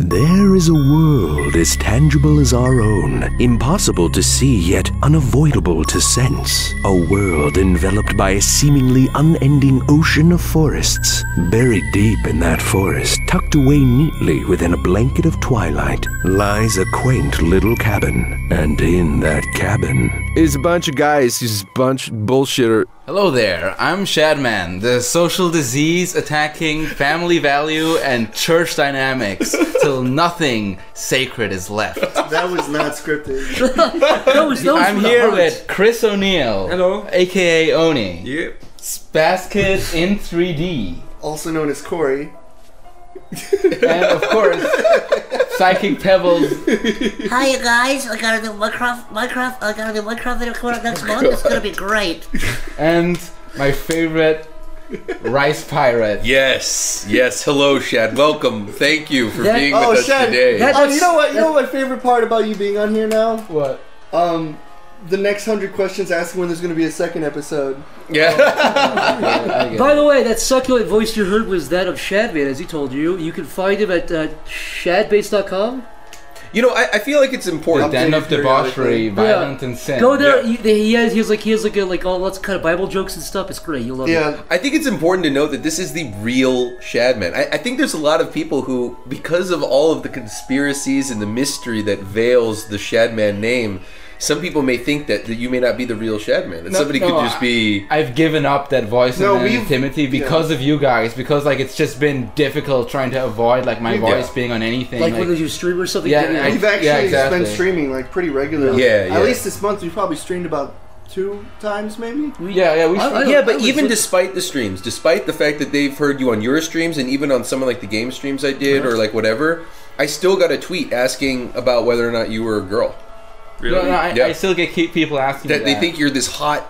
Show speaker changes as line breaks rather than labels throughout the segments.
There is a world as tangible as our own, impossible to see yet unavoidable to sense. A world enveloped by a seemingly unending ocean of forests. Buried deep in that forest, tucked away neatly within a blanket of twilight, lies a quaint little cabin. And in that cabin
is a bunch of guys who's a bunch bullshitter.
Hello there, I'm Shadman, the social disease attacking family value and church dynamics till nothing sacred is left.
That was not scripted.
That was, that was
I'm here
heart.
with Chris O'Neill.
Hello.
AKA Oney.
Yep.
Spaz Kid in 3D.
also known as Corey.
And of course, Psychic Pebbles.
Hi, you guys. I gotta do Minecraft. Minecraft. I gotta do Minecraft video coming out next month. It's gonna be great.
and my favorite Rice Pirate.
Yes, yes. Hello, Shad. Welcome. Thank you for
That-
being
Oh,
with us
Shad.
today.
That-
Oh, you know what? You know what my favorite part about you being on here now?
What?
Um, the next hundred questions asking when there's going to be a second episode.
yeah.
Yeah, I get
By
it.
the way, that succulent voice you heard was that of Shadman, as he told you. You can find him at uh, shadbase.com.
you know, I, I feel like it's important.
The
important.
den of
updated periodically.
debauchery, violence, and sin.
Go there.
Yeah.
He, he has. He has like. He has like a, like all lots of kind of Bible jokes and stuff. It's great. You'll love it.
Yeah,
I think it's important to note that this is the real Shadman. I, I think there's a lot of people who, because of all of the conspiracies and the mystery that veils the Shadman name, some people may think that, that you may not be the real Shadman. That
No,
somebody
no,
could just be.
I've given up that voice
No,
and
we've-
anonymity because of you guys. Because like it's just been difficult trying to avoid like my
Yeah.
voice being on anything.
Like,
like-
when you stream or something.
Yeah,
yeah,
we've actually
yeah, exactly.
been streaming like pretty regularly.
Yeah, yeah.
At least this month we've probably streamed about two times, maybe.
yeah, yeah, we.
I- I-
Yeah, but
would
even despite the streams, despite the fact that they've heard you on your streams and even on some of like the game streams I did or like whatever, I still got a tweet asking about whether or not you were a girl.
No, no, I,
Yeah.
I still get keep people asking
That
me
they think you're this hot,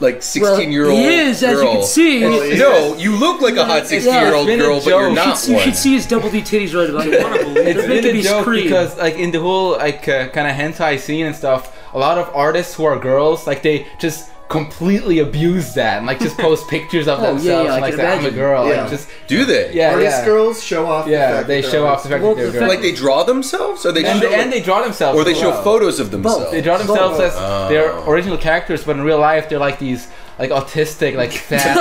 like
Well,
sixteen year old.
he is, as you can see.
Well, he
No, you look like a hot sixteen year old girl, but you're
joke.
you,
not
should, you
one.
should see his double D titties right about it.
It's
They're making
been a
me
joke
scream.
because like in the whole like uh, kind of hentai scene and stuff, a lot of artists who are girls like they just completely abuse that and like just post pictures of
Oh,
themselves
yeah, I
and like
can
say, I'm a girl.
Yeah.
Like, just
Do they?
yeah,
Artist
yeah.
girls show off.
Yeah,
fact
they show off the fact
Well,
that they're
the
girls.
Like they draw themselves, or they
and,
show,
and they draw themselves,
or they show
well.
photos of themselves.
They draw themselves as
Oh.
their original characters, but in real life they're like these like autistic, like fat.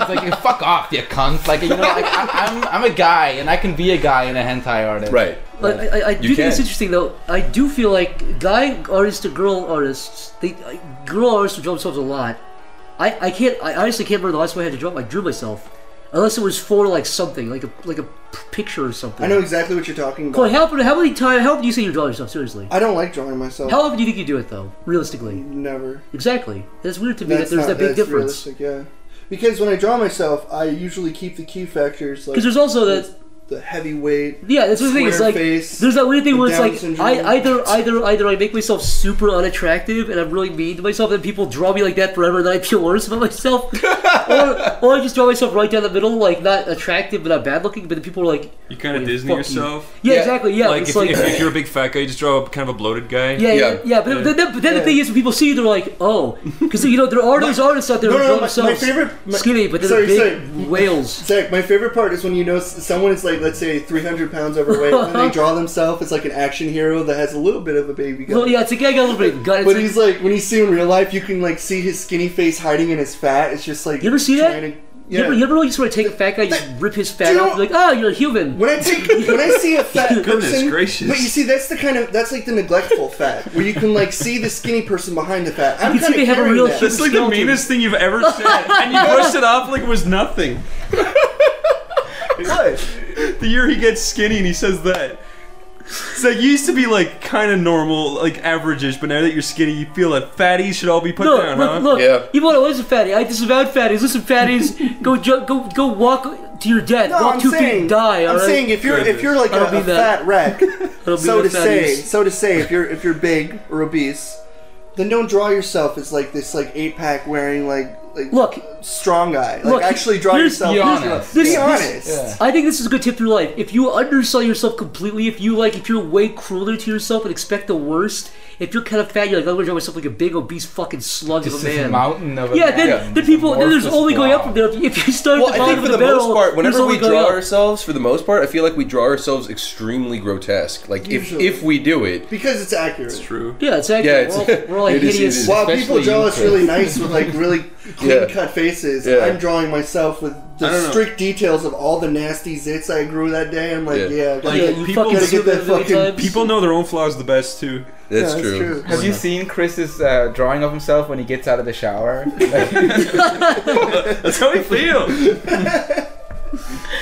it's like fuck off, you cunt! Like you know, like I, I'm I'm a guy and I can be a guy in a hentai artist.
Right.
But I, I, I do think it's interesting though. I do feel like guy artists to girl artists, they girl artists draw themselves a lot. I, I can't. I honestly can't remember the last time I had to draw. I drew myself, unless it was for like something, like a like a p- picture or something.
I know exactly what you're talking
Corey,
about.
how, how many times? How often do you say you draw yourself? Seriously.
I don't like drawing myself.
How often do you think you do it though? Realistically.
Never.
Exactly. That's weird to me
That's
that there's
not,
that big difference.
yeah. Because when I draw myself, I usually keep the key factors like
Because there's also that.
The heavyweight.
Yeah, that's the thing. It's like
face,
there's that weird thing where it's
Down
like
syndrome.
I either either either I make myself super unattractive and I'm really mean to myself, and people draw me like that forever, and then I feel worse about myself, or or I just draw myself right down the middle, like not attractive but not bad looking, but then people are like,
You kind of
"Well,
Disney
fuck you."
yourself.
Yeah,
Yeah,
exactly. Yeah,
like
it's
if,
like
if, if you're a big fat guy, you just draw a kind of a bloated guy.
yeah, yeah,
Yeah.
yeah. But, then, but then the thing is, when people see you, they're like, oh, because you know there are those artists out there
No,
who
no,
draw
my- my
themselves
favorite- my-
skinny, but
sorry,
they're big
sorry.
whales.
Zach, my favorite part is when you know someone is like, let's say, 300 pounds overweight, and they draw themselves as like an action hero that has a little bit of a baby gun.
Well, yeah, it's a guy got a little bit of gut. It's
But
like-
he's like, when you see him in real life, you can like see his skinny face hiding in his fat. It's just like
You ever see that?
trying to-
You
yeah.
ever, you ever really just want to take a fat guy, just rip his fat
Do
off, like, oh, you're a human.
When I take, when I see a fat person,
Goodness
person,
gracious.
but you see, that's the kind of that's like the neglectful fat, where you can like see the skinny person behind the fat. I'm
You can see
kind of
they have a
carrying
real
that.
human-
That's like the meanest thing you've ever said, and you brushed it off like it was nothing.
What?
The year he gets skinny and he says that. It's like you used to be like kind of normal, like average-ish, but now that you're skinny, you feel that fatties should all be put
Look,
down,
look,
huh?
look.
Yeah.
You I was a fatty? I disavow fatties. Listen, fatties, go, ju- go, go, walk to your death.
No,
walk
I'm
two
saying,
feet, die.
I'm
all right?
saying if you're if you're like
I don't
a, a fat wreck,
I don't mean
so to
that
say, so to say, if you're if you're big or obese, then don't draw yourself as like this like eight pack wearing like like
Look,
strong guy. Like
Look,
actually draw yourself.
be
Be
honest.
honest.
This-
Be
this-
honest.
Yeah.
I think this is a good tip through life. If you undersell yourself completely, if you like, if you're way crueler to yourself and expect the worst, if you're kind of fat, you're like, I'm gonna draw myself like a big obese fucking slug
Just
of a
this
man.
mountain of a
Yeah, then,
man,
then people, then there's only going up from there. If you- If you start at the
I
bottom
think for
of
the
the
most
barrel,
part, whenever we draw
up.
ourselves, for the most part, I feel like we draw ourselves extremely grotesque. Like if
Usually.
if we do it,
Because it's accurate.
It's true.
Yeah, it's accurate.
Yeah,
accurate.
it's-
we're, all, we're all like
it is- it
hideous.
is.
While people draw us really nice with like really clean cut faces,
Yeah.
I'm drawing myself with
I
the
don't know.
strict details of all the nasty zits I grew that day. I'm like,
Yeah.
yeah, gotta
Like,
you
people
fucking
gotta get that
that
fucking
times.
People know their own flaws the best too.
that's,
yeah, that's
true.
true.
Have you seen Chris's uh, drawing of himself when he gets out of the shower?
That's how we feel.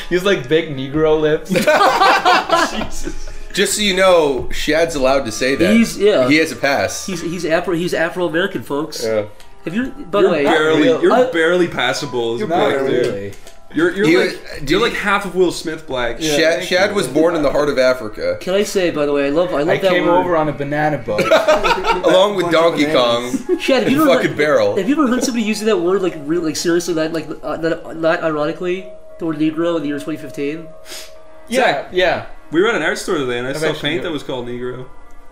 He's like big Negro lips.
Just so you know, Shad's allowed to say that.
He's- yeah.
He has a pass.
He's he's Afro he's Afro American, folks.
yeah.
Have you? By the
You're
way,
barely,
real.
you're
I-
barely passable. As a
Not
black dude.
really.
You're you're
He
like
was- did
you're
you-
like half of Will Smith black.
Shad, Shad was born in the heart of Africa,
can I say by the way, I love I love
I
that
came
word.
over on a banana boat.
along with
bunch of
Donkey
bananas.
Kong
Shad, have you ever
fucking Barrel.
have you ever heard somebody using that word like real like seriously, not like uh, not, not ironically, the word Negro in the year 2015?
yeah, yeah.
We were at an art store today, and I saw
Eventually.
paint that was called Negro.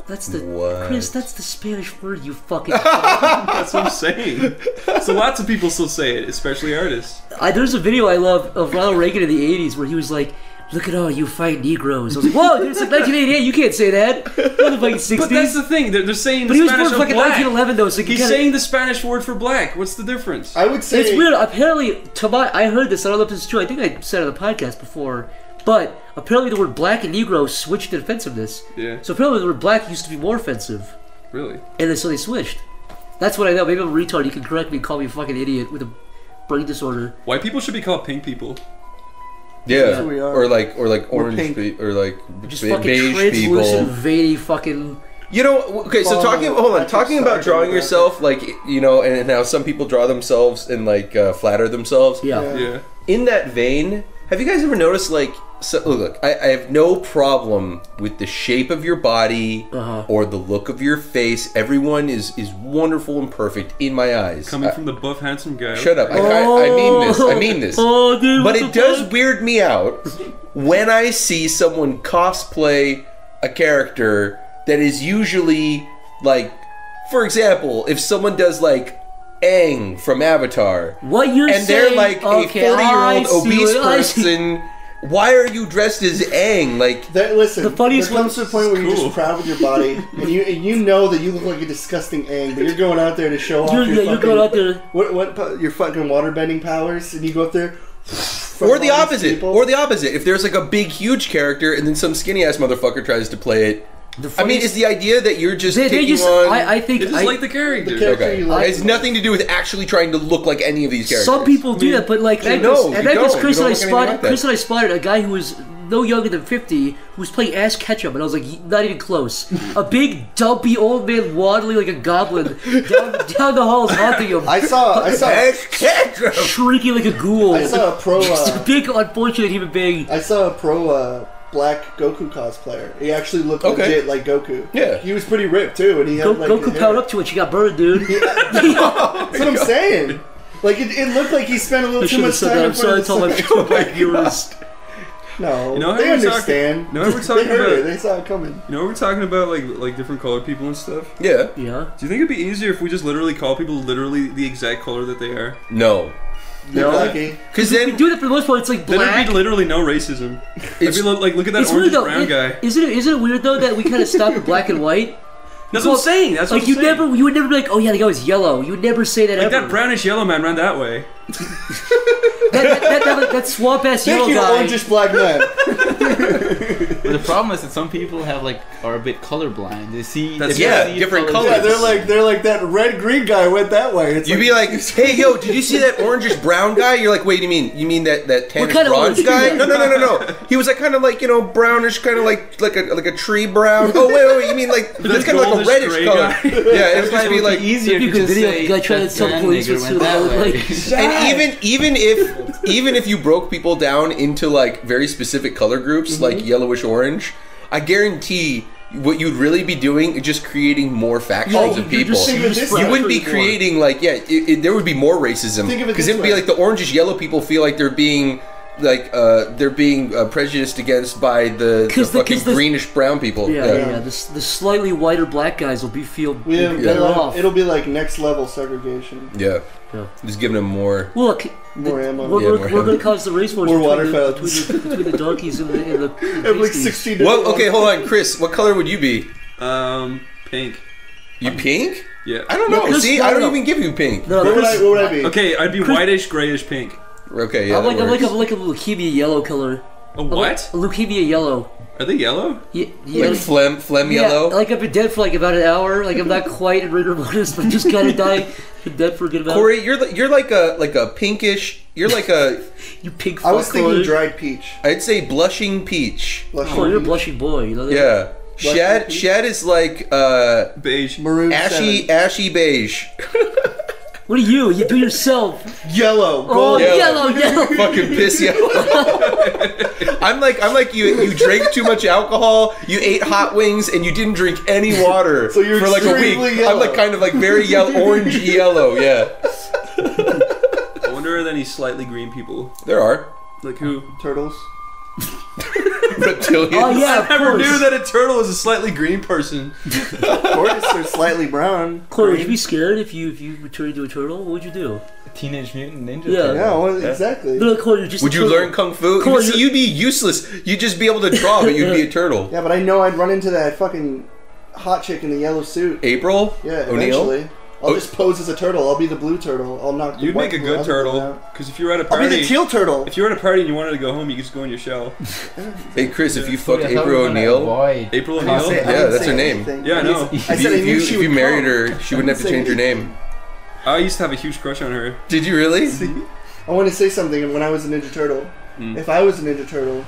That's the
What?
Chris. That's the Spanish word. You fucking.
That's what I'm saying. so lots of people still say it, especially artists.
I, there's a video I love of Ronald Reagan in the 80s where he was like. Look at all you fine Negroes. I was like, whoa, dude, it's like 1988. You can't say that. Not the fucking 60s.
But that's the thing. They're, they're saying
But
the
he was
Spanish
born
of
fucking
black.
1911 though, so
He's
kinda-
saying the Spanish word for black. What's the difference?
I would say
It's weird. Apparently, to my, I heard this. I don't know if this is true. I think I said it on the podcast before, but apparently the word black and Negro switched in offensiveness.
Yeah,
So apparently the word black used to be more offensive,
really.
and then so they switched. That's what I know. Maybe I'm a retard. You can correct me and call me a fucking idiot with a brain disorder.
White people should be called pink people.
Yeah,
who we are.
or like or like
We're
orange
pink.
pe- or like
Just
be-
fucking
beige
translucent,
people.
veiny fucking.
You know, okay. So talking, hold on, talking about drawing yourself, like you know, and how some people draw themselves and like uh, flatter themselves.
Yeah.
Yeah.
Yeah.
In that vein, have you guys ever noticed like, so, look, look, I, I have no problem with the shape of your body
Uh-huh.
or the look of your face. Everyone is is wonderful and perfect in my eyes.
Coming
I-
from the buff, handsome guy.
shut up. I, I, I mean this. I mean this.
Oh, dude.
But it does
fuck?
weird me out when I see someone cosplay a character that is usually like, for example, if someone does like Aang from Avatar,
What you're
and
saying?
they're like
okay,
a forty-year-old obese
what- I see-
person, why are you dressed as Aang? Like,
That, listen,
The funniest
there comes to
one-
a point where you're just proud with your body, and you and you know that you look like a disgusting Aang, but you're going out there to show off
You're,
your
yeah, you're
fucking,
going out there.
what what your fucking waterbending powers, and you go up there.
or the opposite, or the opposite. If there's like a big, huge character, and then some skinny ass motherfucker tries to play it.
The
I mean,
funniest-
is the idea that you're just
they, they
taking
just.
on?
I, I think.
They just
I,
like the character.
The character
okay,
like.
it has nothing to do with actually trying to look like any of these characters.
Some people do that, but like
You
and
know,
and
you
Agnes. Chris and I
don't look anything
spotted
like.
Chris and I spotted a guy who was no younger than fifty who was playing Ash Ketchum, and I was like, not even close. a big dumpy old man waddling like a goblin down, down the halls haunting him,
I saw I saw
Extra.
shrieking like a ghoul.
I saw a pro
Just a
uh,
big unfortunate human being.
I saw a pro uh, black Goku cosplayer. He actually looked
Okay.
legit like Goku.
Yeah.
he was pretty ripped too, and he had
Go,
like
Goku
hair.
powered up to it. She got burned, dude.
That's what I'm saying. Like it, it looked like he spent a little too much time
that. I'm sorry
front
to
of
tell
the
my two black viewers.
No,
You know how
they
we're talking-
understand.
you know we're
they
talking
heard
about-
it. They saw it coming.
You know, we're talking about like like different colored people and stuff.
Yeah.
Yeah.
Do you think it'd be easier if we just literally call people literally the exact color that they are?
No.
They're
No.
lucky.
Because
We do that for the most part. It's like black.
there'd be literally no racism.
It's-
be like look at that
It's
orange
weird though.
brown
It-
guy.
Isn't it? Isn't it weird though that we kind of stopped at black and white?
That's what I'm saying. That's what
Like
I'm
you
saying.
never, you would never be like, oh yeah, the guy was yellow. You would never say that
like
ever.
that brownish yellow man ran that way.
That, that, that, that, that swamp ass yellow
Thank you,
guy.
orangish black man.
But the problem is that some people have like are a bit colorblind. They see
That's-
if you
yeah,
see
different
colors-
colors.
yeah, they're like they're like that red green guy went that way. It's
you'd be like, "Hey, yo, did you see that orangish brown guy?" You're like, "Wait, you mean you mean that that tannish
kind of
bronze
orange?
guy?" No, no, no, no, no. He was like kind of like you know brownish, kind of like like a like a tree brown. Oh wait, wait, wait you mean like it's kind of like a
goldish
reddish color?
guy.
Yeah, it would
That's
just be like.
be easier
You
to
could
just
video
say
the guy trying to tell the police
nigger
what's
went that
on,
way.
like-
And even even if even if you broke people down into like very specific color groups, like yellowish orange, I guarantee what you'd really be doing is just creating more factions
Yeah,
of people.
just-
Think of it this
you wouldn't be
More.
creating like yeah, it, it, there would be more racism
Think it
because it would be like the orangish yellow people feel like they're being like uh, they're being uh, prejudiced against by the, the
'Cause the-
fucking
'cause the-
greenish brown people.
Yeah, yeah. yeah. The, the slightly whiter black guys will be feel
We have,
better
it'll,
off.
it'll be like next level segregation.
Yeah.
Yeah.
Just giving them more.
Look,
More
the-
ammo.
We're,
Yeah,
we're,
more
we're gonna cause the race wars
More
between,
water
the, between, the, between the donkeys and the, and the,
I have like 16
Well, okay, hold on, Chris. What color would you be?
Um, pink.
You pink?
Yeah.
I don't know.
Chris-
See,
no,
I don't
no.
even give you pink.
No,
What would, I, what would I be?
Okay, I'd be
Chris-
whitish, grayish, pink.
Okay, yeah.
I'm like
that
I'm like a, like a leukemia yellow color.
A what?
A leukemia yellow.
Are they yellow?
Yeah, yeah,
like phlegm, phlegm
yeah,
yellow.
Like I've been dead for like about an hour. Like I'm not quite in rigor mortis, but just kind of dying. Been dead for a good amount.
Corey, you're li- you're like a like a pinkish. You're like a
you pig.
I was
fuck,
thinking
Corey.
dried peach.
I'd say blushing peach.
Blushing
Oh, you're a
peach.
blushing boy. You know that?
Yeah.
Blushing
Shad
peach?
Shad is like uh
Beige.
Maroon
ashy
seven.
ashy beige.
What are you? You do yourself.
Yellow.
Oh,
Gold.
Yeah.
yellow, yellow.
Fucking piss yellow. I'm like I'm like you you drank too much alcohol, you ate hot wings and you didn't drink any water
So you're
for like a week.
extremely
I'm like kind of like very yellow orange yellow, yeah.
I wonder are there any slightly green people?
There are.
Like who?
Turtles.
Reptilians.
Oh yeah,
I never
course.
knew that a turtle was a slightly green person.
Tortoise are slightly brown.
Corey, would you be scared if you if you turned into a turtle? What would you do?
A teenage Mutant Ninja
Yeah.
Turtle.
Yeah, well, exactly.
No, Corey, just.
Would you learn kung fu?
Come on,
See,
you-
you'd be useless. You'd just be able to draw, but you'd be a turtle.
Yeah, but I know I'd run into that fucking hot chick in the yellow suit.
April
Yeah,
O'Neil.
Eventually. I'll
Oh.
just pose as a turtle. I'll be the blue turtle. I'll knock. The
You'd make a good turtle. Because if you were at a
I'll
party,
be the teal turtle.
if you were at a party and you wanted to go home, you could just go in your shell.
Hey Chris, if you
Wait,
fuck
I thought we
April O'Neil,
avoid-
April O'Neil.
Yeah, that's her name.
anything.
Yeah, I know.
I
if
said
you, if you, if you married her, she wouldn't have to change her name.
I used to have a huge crush on her.
Did you really?
I want to say something. When I was a Ninja Turtle,
Hmm.
if I was a Ninja Turtle,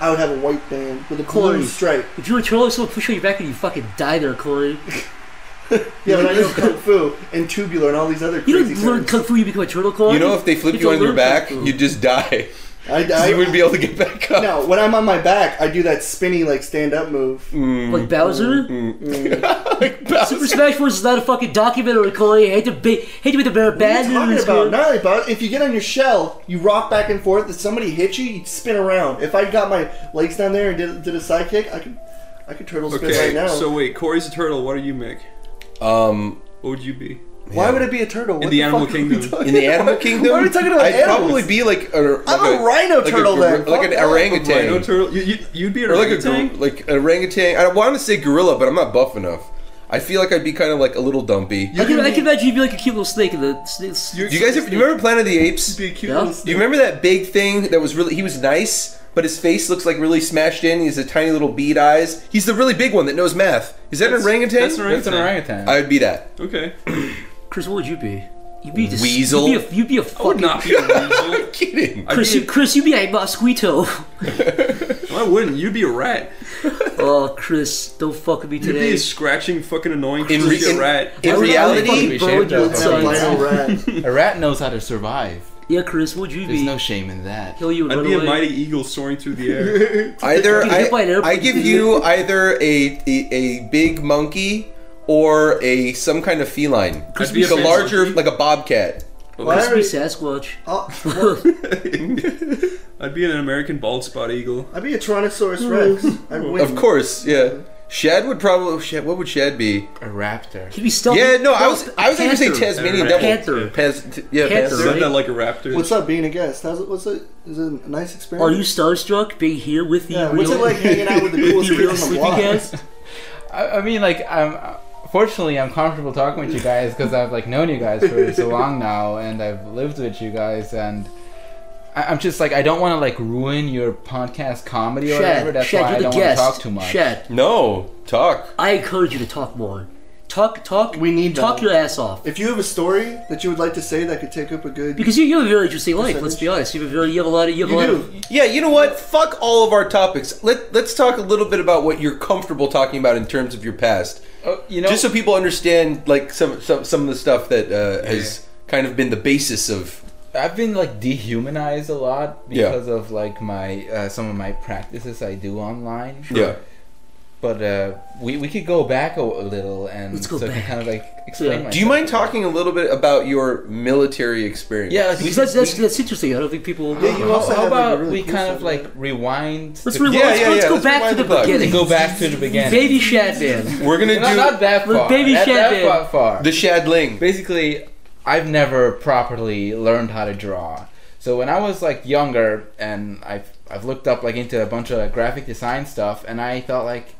I would have a white band with a
Corey.
blue stripe.
If you were a turtle, someone push on your back and you fucking die there, Corey.
Yeah, but I know kung fu and tubular and all these other
You
crazy
don't learn
terms.
kung fu, you become a turtle, Corey.
You know, if they flip you
don't
on your back,
kung fu.
you'd just die.
I,
'Cause
I,
you wouldn't be able to get back up.
no, when I'm on my back, I do that spinny like stand up move.
Mm.
Like Bowser?
Like Bowser.
Super Smash Bros. is not a fucking documentary, Corey. I hate to be, hate to be the bearer of
What are
bad
you talking
news,
about?
man.
Not about if you get on your shell, you rock back and forth. If somebody hits you, you spin around. If I got my legs down there and did, did a side kick, I could I could turtle spin
Okay,
right now.
so wait, Corey's a turtle. What are you, Mick?
Um,
What would you be?
Why would it be a turtle? What
the animal
fuck are we
kingdom.
talking
in the animal
about?
kingdom,
Why are we talking about
I'd
animals?
probably be like a, like
I'm a rhino
like
turtle
gor-
then.
like an
that.
orangutan,
Rhino turtle? You, you, you'd be a
or like a
orangutan?
like an orangutan. I want to say gorilla, but I'm not buff enough. I feel like I'd be kind of like a little dumpy.
I can, I can imagine you'd be like a cute little snake in the. Snakes.
Do you guys ever, you remember Planet of the Apes?
Be a cute
Yeah.
little
Do you remember that big thing that was really? He was nice, but his face looks like really smashed in. He has a tiny little bead eyes. He's the really big one that knows math. Is that
That's-
an orangutan?
that's an
That's an orangutan.
I would be that.
Okay.
Chris, what would you be? You'd be a
Weasel?
You'd be a, you'd be a
I would not be a weasel.
I'm kidding.
I'd
Chris,
be
you, Chris, you'd be a mosquito.
a, I wouldn't. You'd be a rat.
oh, Chris, don't fuck with me
You'd be a scratching, fucking annoying,
In re-
crazy
in-
rat.
In
I would- I would
reality,
fucking burn you
It's
It's a
inside.
rat.
A rat knows how to survive.
Yeah, Chris, would you
There's
be?
There's no shame in that.
Kill you and
I'd
run
be a mighty eagle soaring through the air.
Either
Get hit by an
I. I give you either a, a a big monkey or a some kind of feline.
I'd be a
Like a larger,
monkey.
like a bobcat.
Why
Chris
are
be Sasquatch.
Oh.
I'd be an American bald spot eagle.
I'd be a Tyrannosaurus Rex.
Of course, yeah. Shad would probably. Shad, what would Shad be?
A raptor.
He'd be stealthy.
Yeah, no, I was I was going to say Tasmanian devil.
Panther.
Paz, t- yeah,
Panther,
Panther.
Said
right?
that like a raptor.
What's up being a guest? How's it? What's it? Is it a nice experience?
Are you starstruck being here with the
Yeah,
real,
what's it like hanging out with the coolest
the
kid
real
on the
sleepy
block?
cast?
I, I mean, like, I'm. Fortunately, I'm comfortable talking with you guys because I've like known you guys for so long now, and I've lived with you guys, and I, I'm just like I don't want to like ruin your podcast comedy or whatever. That's
Shad,
why I
you're the
don't want to talk too much.
Shad,
No, talk.
I encourage you to talk more. Talk, talk.
We need
talk
that.
your ass off.
If you have a story that you would like to say that could take up a good,
Because you, you have a very interesting life. Let's be honest. You have a very, you have a lot of, you have
you
a lot of.
Yeah, you know what? Fuck all of our topics. Let Let's talk a little bit about what you're comfortable talking about in terms of your past,
Oh, you know,
just so people understand like some some some of the stuff that uh, has kind of been the basis of.
I've been like dehumanized a lot
Yeah.
because of like my uh, some of my practices I do online.
Yeah.
but uh, we we could go back a, a little and
Let's go
so
back.
kind of like explain.
Yeah.
Do you mind talking a little bit about your military experience?
Yeah,
Because that's, that's, that's interesting. I don't think people.
Yeah, you
how,
also
how
have, like,
about
really
we
cool
kind of
story.
like rewind?
Let's,
the-
re-
Yeah,
let's,
yeah,
let's
yeah,
go
let's
back to
the
the beginning.
go back to the beginning.
Baby Shadman.
We're gonna do
not that
Look,
far.
baby
not that far- far.
the Shadling.
basically i've never properly learned how to draw. So when i was like younger and i've, I've looked up like into a bunch of graphic design stuff and i thought like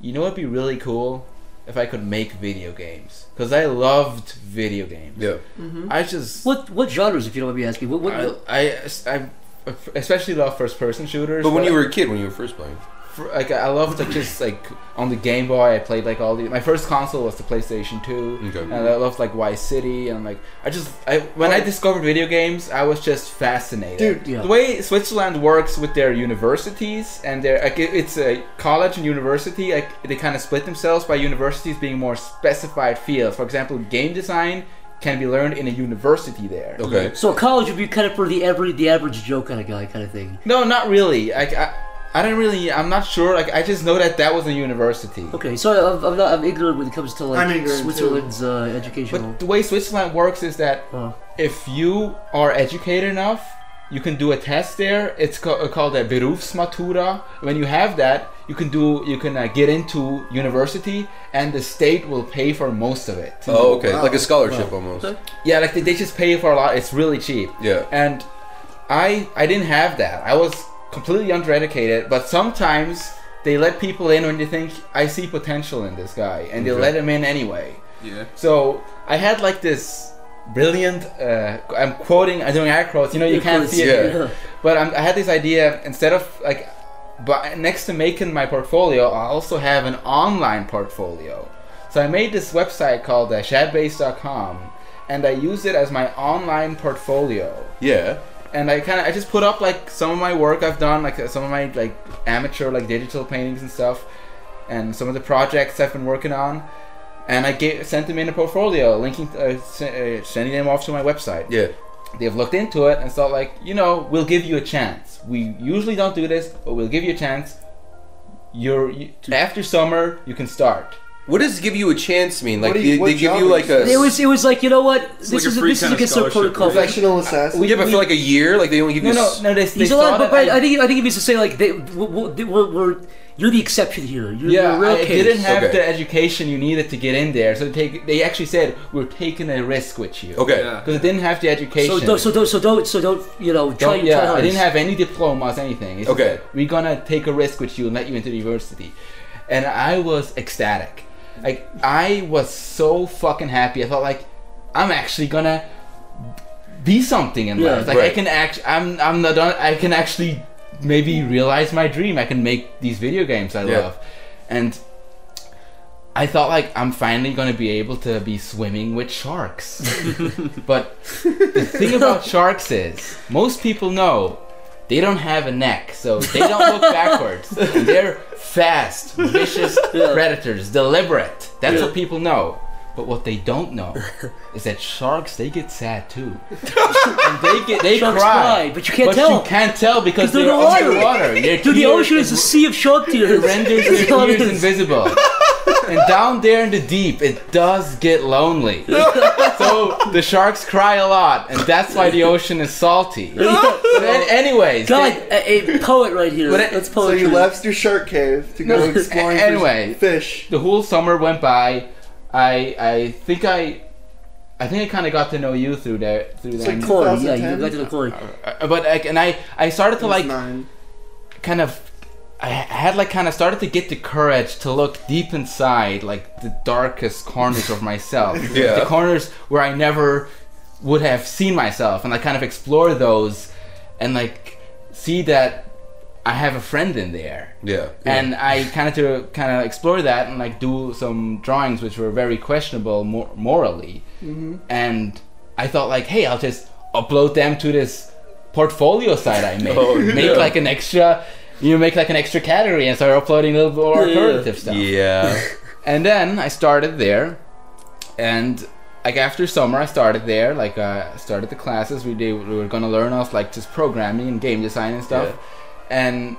you know what'd be really cool if i could make video games. Because i loved video games.
Yeah. Mm-hmm.
i just
What what genres, if you don't mind me asking? What, what,
I, I, I especially love first person shooters
But when you were a kid, when you were first playing,
for, like I loved like just like on the Game Boy I played like all the my first console was the PlayStation 2
Okay.
and I loved like Vice City and like I just I when I discovered video games I was just fascinated
Dude,
yeah.
the way Switzerland works with their universities and their like it- it's a college and university like they kind of split themselves by universities being more specified fields for example game design can be learned in a university there
okay.
So a college would be kind of for the average, the average Joe kind of guy, kind of thing.
no not really like I, I don't really I'm not sure like I just know that that was a university
Okay, so I'm, I'm not I'm ignorant when it comes to like
I'm ignorant,
Switzerland's uh, educational.
But the way Switzerland works is that
Uh,
if you are educated enough, you can do a test there. It's ca- called a Berufsmatura. When you have that, you can do you can uh, get into university, and the state will pay for most of it.
Oh, okay.
Wow.
Like a scholarship almost.
Okay.
Yeah, like they, they just pay for a lot. It's really cheap.
Yeah.
And I I didn't have that. I was completely undereducated. But sometimes they let people in when they think I see potential in this guy, and they let him in anyway.
Yeah.
So I had like this brilliant. Uh, I'm quoting. I'm doing air quotes. You know, you can't see it.
Yeah.
But I'm, I had this idea instead of like, but next to making my portfolio, I also have an online portfolio. So I made this website called uh, shadbase.com, and I used it as my online portfolio.
Yeah.
And I kind of I just put up like some of my work I've done, like uh, some of my like amateur like digital paintings and stuff, and some of the projects I've been working on. And I gave, sent them in a portfolio, linking, uh, s- uh, sending them off to my website
Yeah.
they've looked into it and thought like you know we'll give you a chance we usually don't do this but we'll give you a chance you're you, after summer you can start
What does give you a chance mean? Like
What do you-
they,
what
they give you
genres?
like a
It was it was like you know what this
like a
is
free
this is
kind of
against their
scholarship,
protocol.
right?
Professional assassin.
yeah, but for like a year, like they only give
no
you.
no
s-
no they, they
He's allowed,
thought
but, but
it-
I think I think it means to say like they, we're, we're, we're you're the exception here. You're,
yeah,
you're a real
I
case.
didn't have
Okay.
the education you needed to get in there. So they take, they actually said we're taking a risk with you.
Okay.
Yeah.
Because it didn't have the education.
So don't, so don't so don't so don't you know try,
Don't-
try
yeah, I
hard.
didn't have any diplomas, anything. It's just
Okay.
that we're gonna take a risk with you and let you into the university. And I was ecstatic. Like I was so fucking happy. I felt like I'm actually gonna be something in
Yeah,
life. Like I can act. I'm. I'm not. I can actually maybe realize my dream. I can make these video games I
Yeah.
love, and. I thought like I'm finally gonna be able to be swimming with sharks. but the thing about sharks is most people know they don't have a neck, so they don't look backwards. They're fast, vicious
Yeah.
predators, deliberate. That's
Yeah.
what people know. But what they don't know is that sharks they get sad too, and they get they
Sharks
cry.
cry, but you can't
but
tell.
you can't tell because
they're
they're,
in the water.
underwater. Their
Dude, the ocean is a sea of shark tears.
it renders their tears invisible. And down there in the deep, it does get lonely. so the sharks cry a lot, and that's why the ocean is salty. But anyways,
God,
they-
a, a poet right here.
But it-
That's
So
poetry.
you left your shark cave to go
No,
exploring
a-
for
anyway.
fish.
the whole summer went by. I I think I. I think I kind of got to know you through that through
It's
that.
like
Corey, yeah, you got to the Corey.
Uh, but like, and I I started to like
nine.
kind of I had like kind of started to get the courage to look deep inside like the darkest corners of myself
Yeah.
the corners where I never would have seen myself and I kind of explore those and like see that I have a friend in there
Yeah.
and I kind of to kind of explore that and like do some drawings which were very questionable mor- morally, mm-hmm. and I thought like, hey, I'll just upload them to this portfolio site I made,
Oh,
make
no.
like an extra, you make like an extra category and start uploading a little more
Yeah, yeah.
alternative stuff.
Yeah.
And then I started there, and like after summer, I started there. Like uh, started the classes. We did. We were gonna learn off like just programming and game design and stuff. Yeah. And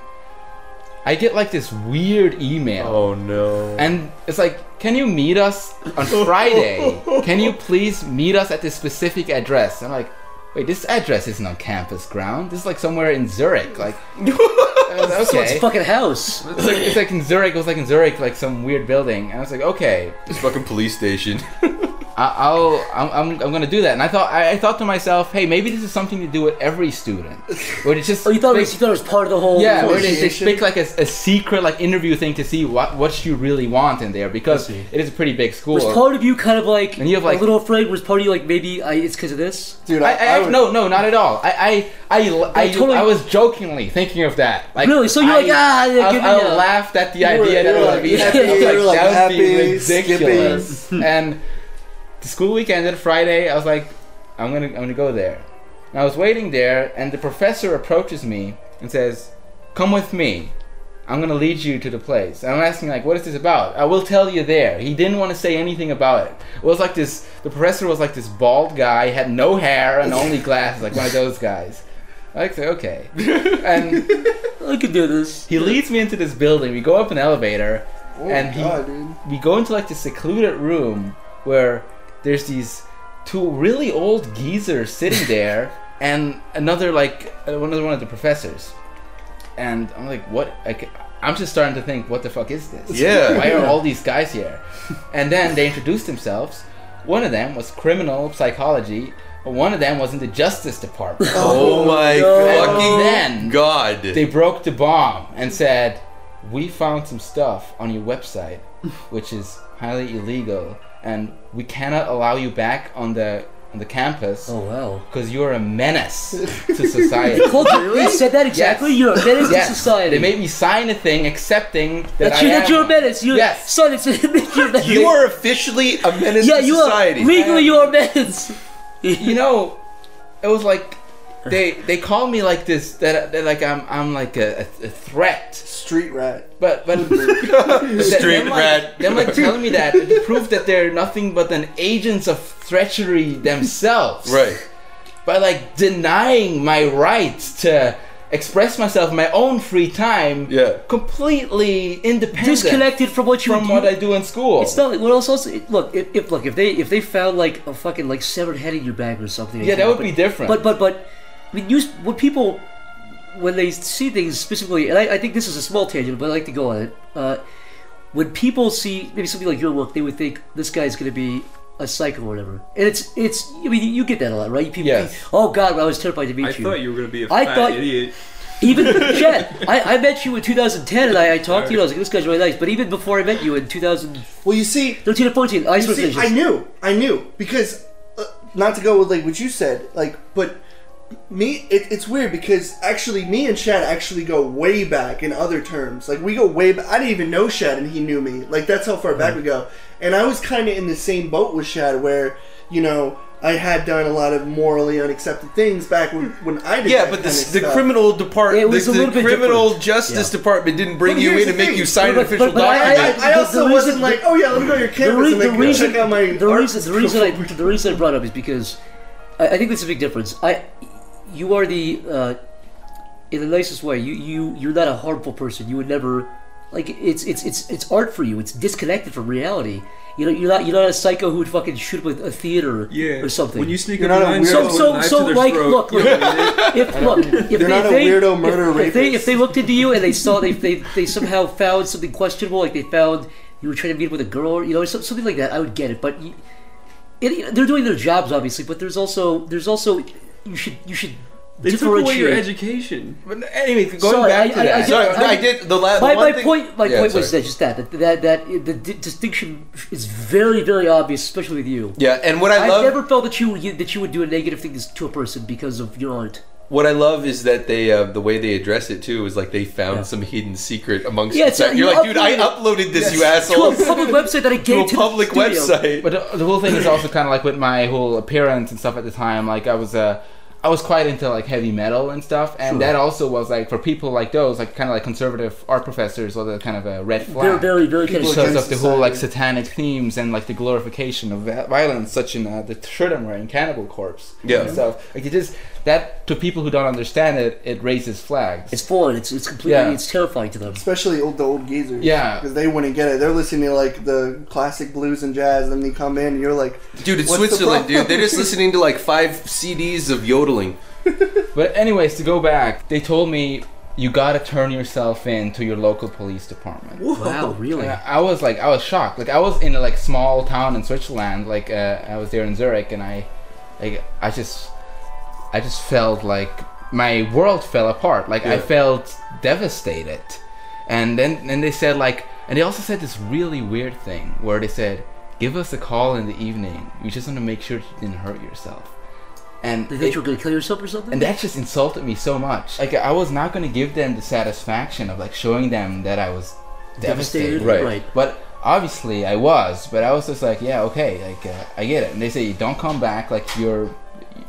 I get like this weird email.
Oh no.
And it's like, can you meet us on Friday? can you please meet us at this specific address? I'm like, wait, this address isn't on campus ground. This is like somewhere in Zurich. Like, uh,
So it's a fucking house.
It's like, it's like in Zurich. It was like in Zurich, like some weird building. And I was like, okay,
This fucking police station.
I- I'll, I'm, I'm, I'm gonna do that. And I thought, I, I thought to myself, hey, maybe this is something to do with every student. Where it's just
Oh, you thought it was, you thought it was part of the whole.
yeah, where they, they
Negotiation?
like a, a secret like interview thing to see what what you really want in there because it is a pretty big school.
Was part of you kind of like,
And you have, like-
a little afraid? Was part of you like maybe I, it's because of this?
Dude,
I,
I,
I,
I would,
no, no, not at all. I, I, I, I,
totally-
I was jokingly thinking of that. Like,
Really? So you're
I,
like, ah, yeah,
I,
give me
I
a-
laughed at the
You were-
idea that
you
it would
like
be
happy,
I was
like
that would be ridiculous. and the school week ended Friday. I was like, I'm gonna, I'm gonna go there. And I was waiting there, and the professor approaches me and says, "Come with me." I'm gonna lead you to the place. And I'm asking like, what is this about? I will tell you there. He didn't want to say anything about it. It was like this. The professor was like this bald guy, had no hair and only glasses, like one of those guys. I say okay, and
I could do this.
he leads me into this building. We go up an elevator,
oh
and he-
God,
we go into like this secluded room where there's these two really old geezers sitting there and another like uh, one of the professors. And i'm like what? Like, i'm just starting to think what the fuck is this?
Yeah.
why are all these guys here? And then they introduced themselves. One of them was criminal psychology. One of them was in the justice department.
Oh my
no.
fucking
Then-
god.
they broke the bomb and said, "We found some stuff on your website, which is highly illegal, and we cannot allow you back on the on the campus
Oh wow.
because you are a menace to society."
Called you- They said that exactly.
Yes.
You're a menace
Yes.
to society.
They made me sign a thing accepting that,
that
I
you're,
am
that you're a menace. You're,
Yes.
Son, it's you're a menace.
you are officially a menace
yeah,
to
you
society.
are. Legally, you are a menace.
You know, it was like. They, they call me like this that, that like I'm I'm like a, a, a threat
Street rat.
but but
Street
them, like,
rat.
them like telling me that to prove that they're nothing but an agents of treachery themselves.
Right.
By like denying my right to express myself in my own free time.
Yeah.
Completely independent
Disconnected from what you
from
would
what. I do in school.
It's not like what else? else it- look, if, if look if they if they found like a fucking like severed head in your bag or something.
yeah, that would
but,
be different.
But but but I mean, you what people when they see things specifically, and I, I think this is a small tangent, but I like to go on it. Uh, when people see maybe something like your work, they would think this guy's going to be a psycho or whatever. And it's it's I mean you get that a lot, right? People
Yes.
think, oh God, I was terrified to meet
I
you.
I thought you were gonna be a
I
fat
thought-
idiot.
Even Shad, I, I met you in 2010, and I, I talked to you. and I was like, this guy's really nice. But even before I met you in 2013
Well, you see, 13
or 14, Ice
You see, I knew, I knew because uh, not to go with like what you said, like, but me, it, it's weird because actually, me and Shad actually go way back in other terms. Like we go way back. I didn't even know Shad, and he knew me. Like that's how far back mm. we go. And I was kind of in the same boat with Shad, where you know I had done a lot of morally unaccepted things back when hmm. when I did.
Yeah,
that
but the, the criminal department,
It was
the,
a
the
little bit
criminal
different.
justice
Yeah.
department didn't bring you in and make you sign
But-
an official
but- but I-
document.
I, I
The- the
also
reason-
wasn't like, oh yeah, let me go to your
the, re-
and
the
make
reason,
check out my
the reason, the reason, I, the reason I brought up is because I, I think there's a big difference. I, you are the, uh, in the nicest way. You, you, you're not a harmful person. You would never, like, it's, it's, it's, it's art for you. It's disconnected from reality. You know, you're not, you're not a psycho who would fucking shoot up a, a theater
Yeah.
or something.
When you sneak
You're
up
not a
behind
weirdo.
someone
So-
with a knife
so- like,
throat,
look, look.
know what I mean?
if look, if
You're
they,
not a
if they,
weirdo
if-
murder
if, they if they looked into you and they saw they they, they somehow found something questionable, like they found you were trying to meet with a girl, or, you know, something like that, I would get it. But you, it, they're doing their jobs, obviously. But there's also there's also you should you should
They took away your education.
But anyway, going
Sorry,
back
I-
to
I-
that.
I
Sorry,
I-
no, I did the last.
My, my
thing-
point my
Yeah,
point was that just that that that, that the di- distinction is very very obvious, especially with you.
Yeah, and what I
I've
love,
never felt that you, you that you would do a negative thing to a person because of your art.
What I love is that they, uh, the way they address it too, is like they found
Yeah.
some hidden secret amongst.
Yeah, it's
the
not-
You're
you
like, dude, I
uploaded
uploaded this, you asshole,
To a public website that I
to a
to
public
the
website.
But the, the whole thing is also kind of like with my whole appearance and stuff at the time. Like I was, uh, I was quite into like heavy metal and stuff, and that also was like for people like those, like kind of like conservative art professors, or the kind of a red flag.
Very very very kind
because
against
of the whole like satanic themes and like the glorification of violence, such in uh, the shirt I'm wearing, Cannibal Corpse.
Yeah.
And stuff like it just that to people who don't understand it, it raises flags.
It's foreign. It's it's completely.
Yeah.
It's terrifying to them.
Especially old, the old geezers.
Yeah.
Because they wouldn't get it. They're listening to like the classic blues and jazz, and then they come in and you're like,
Dude, it's
What's the
Switzerland, dude. They're just listening to like five CDs of yodeling.
But anyways, to go back, they told me you gotta turn yourself in to your local police department.
Wow, really?
And I I was like, I was shocked. Like I was in a like small town in Switzerland. Like uh, I was there in Zurich, and I, like I just, I just felt like my world fell apart. Like I felt devastated. And then then they said like, and they also said this really weird thing where they said, give us a call in the evening. We just want to make sure you didn't hurt yourself. And
They
they-
think you were gonna kill yourself or something.
and that just insulted me so much. Like I was not gonna give them the satisfaction of like showing them that I was devastated.
Right.
Right.
But obviously I was. But I was just like, yeah, okay, like uh, I get it. And they say don't come back. Like you're.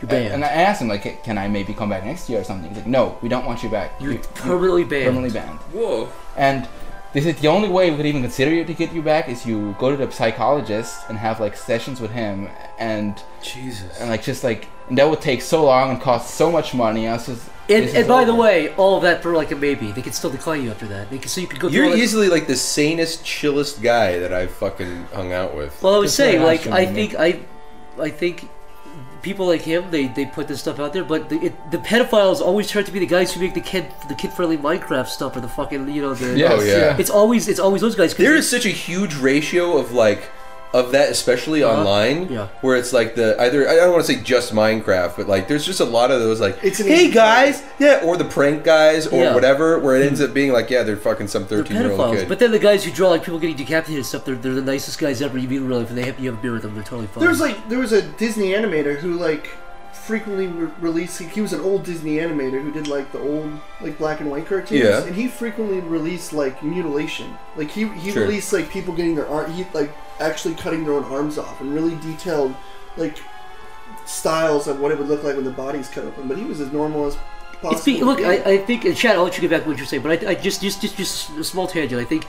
You're banned.
And I asked him like, can I maybe come back next year or something? He's like, no, we don't want you back.
You're
You-
permanently banned.
permanently banned.
Whoa.
And they said the only way we could even consider you to get you back is you go to the psychologist and have like sessions with him and
Jesus.
and like just like and that would take so long and cost so much money. I was just
And, and
is
by the way, all of that for like a maybe. They could still decline you after that. They can, so you could go
You're easily like the sanest, chillest guy that I've fucking hung out with.
Well, I was
Just
saying,
like
like, I think I, I think people like him, they, they put this stuff out there, but the, it, the pedophiles always try to be the guys who make the kid the kid friendly Minecraft stuff or the fucking you know the.
Yes,
Oh, yeah.
It's always it's always those guys.
There is such a huge ratio of like of that, especially
Uh-huh.
online,
Yeah.
where it's like the either I don't want to say just Minecraft, but like there's just a lot of those like,
It's
hey
easy
guys, yeah, or the prank guys or
Yeah.
whatever, where it ends up being like, yeah, they're fucking some thirteen year old
pedophiles.
kid.
But then the guys who draw like people getting decapitated and stuff, they're, they're the nicest guys ever. You meet in real life and they have you have a beer with them. They're totally
fun. There's like there was a Disney animator who like frequently re- released. He was an old Disney animator who did like the old like black and white cartoons.
Yeah.
And he frequently released like mutilation. Like he he
Sure.
released like people getting their arm. He like actually cutting their own arms off and really detailed like styles of what it would look like when the body's cut open. But he was as normal as possible.
It's be, look. I, I think, and Shad, I'll let you get back to what you're saying, but I, I just, just, just, just a small tangent. I think,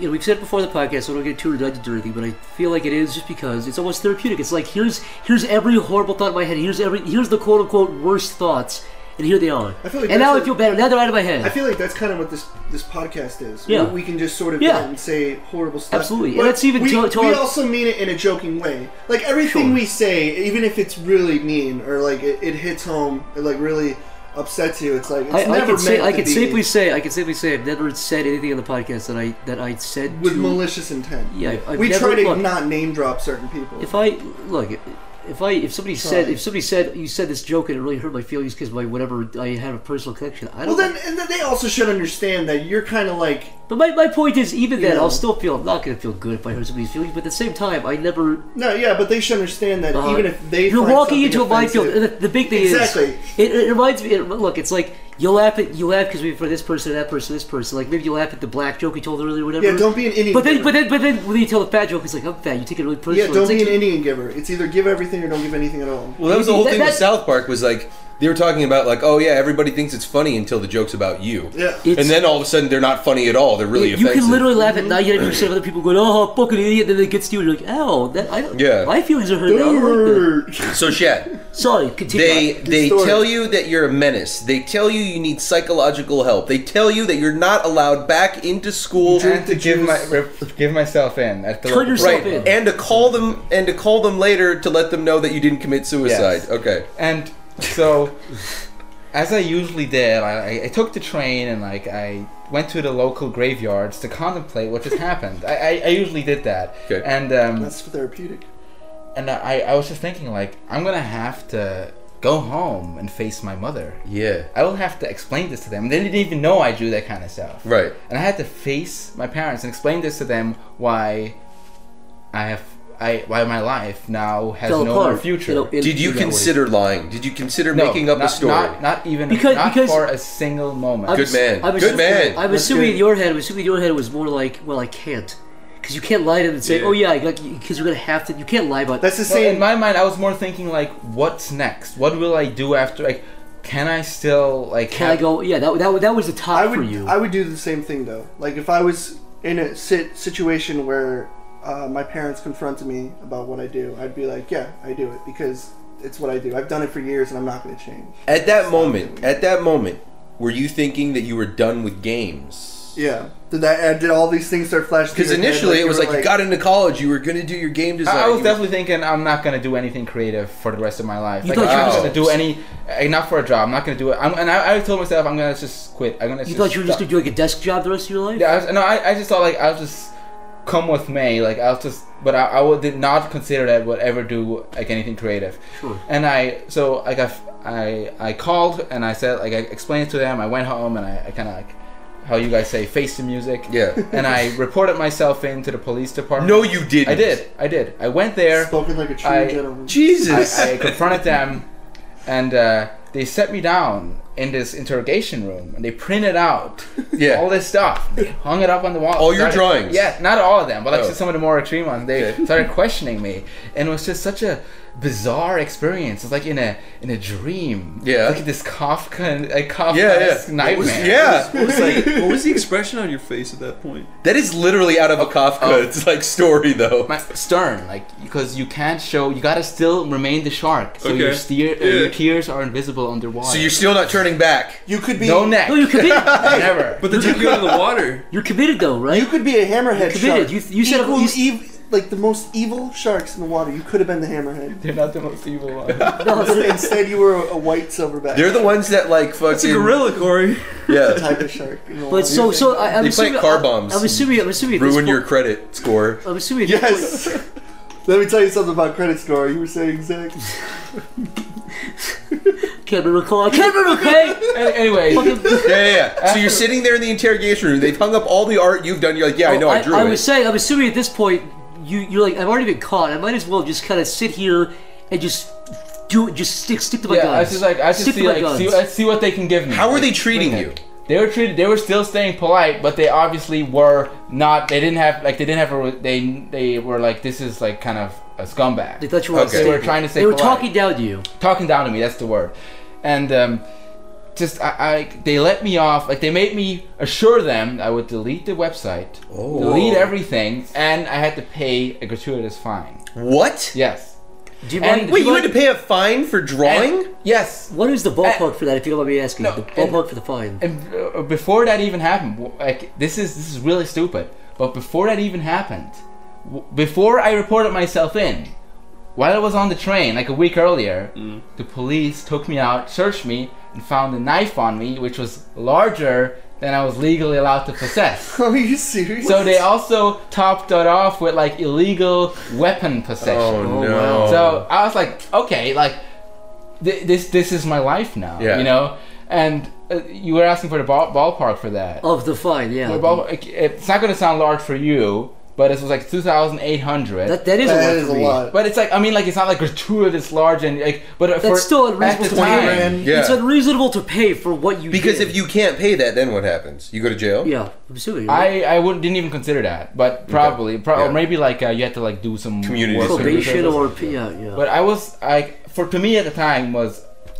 you know, we've said it before the podcast, so I don't get too redundant or anything, but I feel like it is just because it's almost therapeutic. It's like here's, here's every horrible thought in my head. Here's every, here's the quote unquote worst thoughts, and here they are.
I feel like
and now I feel better. Now they're out of my head.
I feel like that's kind of what this this podcast is.
Yeah.
we, we can just sort of
Yeah.
and say horrible stuff.
Absolutely. And
But
that's even
we,
to- to
we
our-
also mean it in a joking way. Like everything
Sure.
we say, even if it's really mean or like it, it hits home, like really upsets you. It's like it's
I, I
never
can
meant
say, I
be
safely say, I can safely say, I've never said anything on the podcast that I that I said
with
to,
malicious intent.
Yeah, I've
we
never-
try to
look,
not name drop certain people.
If I look, if I if somebody said if somebody said you said this joke and it really hurt my feelings because my whatever I have a personal connection, I don't.
Well, then and then they also should understand that you're kind of like
But my, my point is, even then,
Yeah.
I'll still feel I'm not gonna feel good if I hurt somebody's feelings. But at the same time, I never.
no, yeah, but they should understand that
uh,
even if they
you're walking into a minefield. the, the big thing
Exactly.
is, it, it reminds me. It, look, it's like you laugh at you laugh because we for this person, that person, this person. Like maybe you laugh at the black joke you told earlier, whatever.
yeah, don't be an Indian.
But then,
giver.
but then, but then, when you tell the fat joke, it's like I'm fat. You take it really personally.
yeah, don't
It's
be
like,
an Indian giver. It's either give everything or don't give anything at all.
well, that was the whole
That-
thing
that-
with South Park was like they were talking about like, oh yeah, everybody thinks it's funny until the joke's about you,
Yeah.
It's-
and then all of a sudden they're not funny at all. They're really
you
offensive.
can literally laugh at 99% of other people going, "Oh, fucking idiot," then it gets to you, and you're like, "Ow, that I don't,
Yeah.
my feelings are hurt now." I don't like that."
so Shad.
Sorry, continue.
They
on.
they
story.
tell you that you're a menace. They tell you you need psychological help. They tell you that you're not allowed back into school.
and to
the
give my
juice.
give myself in at the
Turn
local-
yourself
Right,
in.
and to call them and to call them later to let them know that you didn't commit suicide.
Yes.
Okay.
And so, as I usually did, I, I- I took the train and like I went to the local graveyards to contemplate what just happened. I, I, I usually did that.
Okay.
And um,
That's therapeutic.
and I, I was just thinking like I'm gonna have to go home and face my mother.
Yeah.
I will have to explain this to them. They didn't even know I do that kind of stuff.
Right.
And I had to face my parents and explain this to them why I have I why my life now has
Fell
no more
apart,
future.
you know, in-
Did you
in that way.
consider lying? Did you consider
No,
making up
not,
a story?
Not, not even
Because-
not
because-
for a single moment.
I'm
Good man.
I'm
Good
assuming,
man.
I'm
That's
assuming
good.
in your head. I'm assuming in your head it was more like, well, I can't, because you can't lie to them and say,
Yeah.
oh yeah, because you're gonna have to. You can't lie about.
That's the
Well,
same.
in my mind, I was more thinking like, what's next? What will I do after? Like, can I still like?
Can I go? Yeah, that, that, that was the top
I
for you.
I would do the same thing though. Like if I was in a sit situation where uh, my parents confronted me about what I do, I'd be like, yeah, I do it because it's what I do. I've done it for years, and I'm not going to change.
At that moment, at that moment, were you thinking that you were done with games?
Yeah. Did that? uh, Did all these things start flashing?
Because
through your head,
initially it was
were
like, you got into college, you were gonna do your game design.
I, I was
you-
definitely thinking I'm not gonna do anything creative for the rest of my life.
You
Like
thought
I'm
you
not
were
gonna do any, uh, not for a job. I'm not gonna do it. I'm, and I, I told myself I'm gonna just quit. I'm gonna.
You thought you were just gonna do like a desk job the rest of your life?
Yeah, I was, no, I, I just thought like I'll just come with me. Like I'll just, but I, I would, did not consider that would ever do like anything creative.
Sure.
And I, so like I, I, I called and I said like I explained to them. I went home and I, I kind of like how you guys say face the music.
Yeah.
And I reported myself into the police department.
No, you didn't.
I did. I did. I went there.
spoken like a true
I-
gentleman.
Jesus.
I, I confronted them, and uh, they set me down in this interrogation room, and they printed out
Yeah.
all this stuff. They hung it up on the wall.
All your
Started-
drawings?
Yeah, not all of them, but like
Oh.
just some of the more extreme ones. They
Okay.
started questioning me, and it was just such a bizarre experience. It's like in a in a dream.
Yeah.
like this Kafka, a Kafka
yeah, yeah.
nightmare.
What was- yeah.
What was, like, what was the expression on your face at that point?
That is literally out of a Kafka
oh.
it's like story though.
My, stern, like because you can't show, you gotta still remain the shark. So your
Okay.
steer, uh,
Yeah.
your tears are invisible underwater.
so you're still not turning back.
You could be.
no neck.
No, you're committed.
Never.
But they took you out of the water.
You're committed though, right?
You could be a hammerhead
committed.
shark.
You- you said-
Equal-
you-
ev- like the most evil sharks in the water. You could have been the hammerhead.
They're not the most evil one.
no,
Instead, you were a, a white silverback.
They're the ones that like fucking
It's a gorilla, Corey.
Yeah.
type of shark. in the
but
water.
so so I, I'm
They plant
assuming,
car bombs
I'm assuming. I'm assuming. at this
Ruin your credit score.
I'm assuming.
Yes. Let me tell you something about credit score. You were saying Zach.
Can't remember. Call. I can't remember. Okay.
Anyway,
Yeah, yeah, yeah. So you're sitting there in the interrogation room. They've hung up all the art you've done. You're like, yeah, I oh, know, I, drew
I,
it.
was saying, I'm assuming at this point, you you're like, I've already been caught. I might as well just kind of sit here and just do it. Just stick stick to my
yeah,
guns.
I was just like, I just
stick
see like,
guns.
see, let's see what they can give me.
How were they treating
bring
you?
They were treated. They were still staying polite, but they obviously were not. They didn't have like they didn't have a. They they were like this is like kind of a scumbag.
they thought you were.
Okay.
They were trying to say
They were
polite.
talking down to you.
talking down to me. That's the word. And um, just I, I, they let me off. Like they made me assure them I would delete the website,
Oh.
delete everything, and I had to pay a gratuitous fine.
What?
Yes.
Do you
And-
Wait,
do
you had to pay a fine for drawing?
And- yes.
What is the ballpark for that? If you don't mind me asking,
No,
the
and-
ballpark for the fine.
And uh, before that even happened, like this is this is really stupid. But before that even happened, before I reported myself in, while I was on the train like a week earlier, the police took me out, searched me, and found a knife on me, which was larger than I was legally allowed to possess.
Are you serious?
So they also topped it off with like illegal weapon possession.
Oh,
Oh,
no.
So I was like, okay, like th- this this is my life now,
Yeah.
you know. And uh, you were asking for the ball- ballpark for that.
Of the fine, yeah.
The ball- it's not going to sound large for you, but it was like two thousand eight hundred.
that, that is a
that
lot
is a lot.
but it's like I mean, like it's not like gratuitous large and like, but for,
That's still
at
unreasonable
the
to pay.
time.
Yeah.
It's unreasonable to pay for what you
Because
did.
if you can't pay that, then what happens? You go to jail?
yeah, I'm assuming. right?
I I wouldn't didn't even consider that, but probably, pro-
Yeah.
maybe like uh, you had to like do some
Community
work
service.
probation
service.
or yeah, yeah.
But I was like, for to me at the time was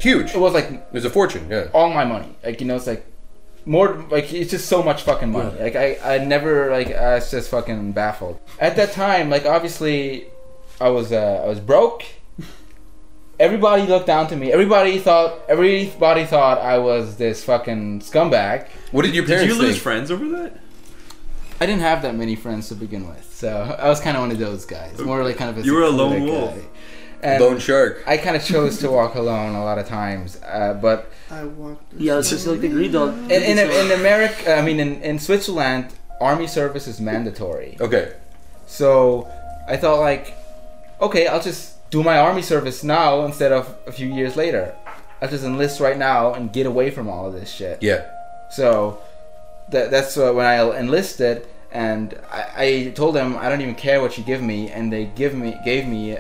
Huge.
it was like
it was a fortune, yeah.
all my money. Like you know, it's like more like it's just so much fucking money. Like I I never like I was just fucking baffled. At that time, like obviously, I was uh, I was broke. Everybody looked down to me. Everybody thought everybody thought I was this fucking scumbag.
What did your
Did
parents
you lose
think?
friends over that?
I didn't have that many friends to begin with, so I was kind of one of those guys. More like kind of a
You were a lone wolf.
guy. And
Lone shark.
I kind of chose to walk alone a lot of times, uh, but
I walked.
yeah, it's just like the green dog.
in in, in America, I mean in, in Switzerland, army service is mandatory.
Okay.
So I thought like, okay, I'll just do my army service now instead of a few years later. I'll just enlist right now and get away from all of this shit.
Yeah.
So that, that's uh, when I enlisted, and I, I told them I don't even care what you give me, and they give me gave me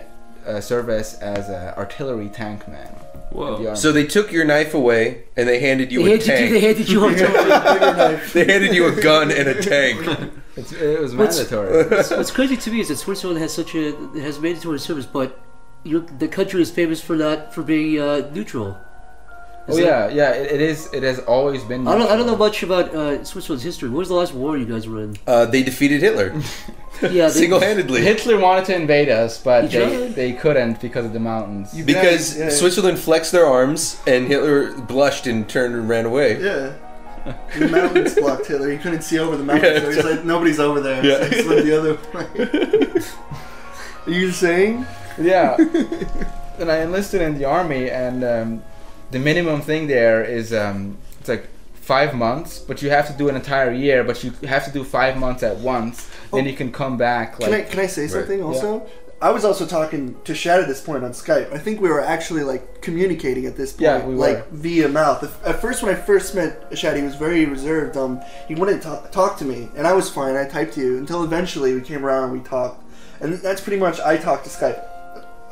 a service as an artillery tank man.
Whoa.
So they took your knife away and they handed you
They
a
handed you,
tank.
they handed you a
They handed you a gun and a tank.
It's, it was
What's-
mandatory.
What's crazy to me is that Switzerland has such a has mandatory service, but you the country is famous for not for being uh, neutral.
Oh
Is it-
yeah, yeah. It, it is. It has always been.
I don't I don't know much about uh, Switzerland's history. What was the last war you guys were in?
Uh, they defeated Hitler.
Yeah, they,
single-handedly.
Hitler wanted to invade us, but they, they couldn't because of the mountains.
Because
Yeah, yeah.
Switzerland flexed their arms and Hitler blushed and turned and ran away.
Yeah. The mountains blocked Hitler. He couldn't see over the mountains.
Yeah,
so he's like, nobody's over there.
Yeah.
So he swam the other way. Are you saying?
Yeah. and I enlisted in the army, and um, the minimum thing there is um, it's like five months, but you have to do an entire year, but you have to do five months at once. Then you can come back.
Can I can I say something also? I was also talking to Shad at this point on Skype. I think we were actually like communicating at this point,
Yeah, we
like via mouth. At- At first, when I first met Shad, he was very reserved. Um, he wouldn't talk, talk to me, and I was fine. I typed to you until eventually we came around and we talked, and that's pretty much I talked to Skype.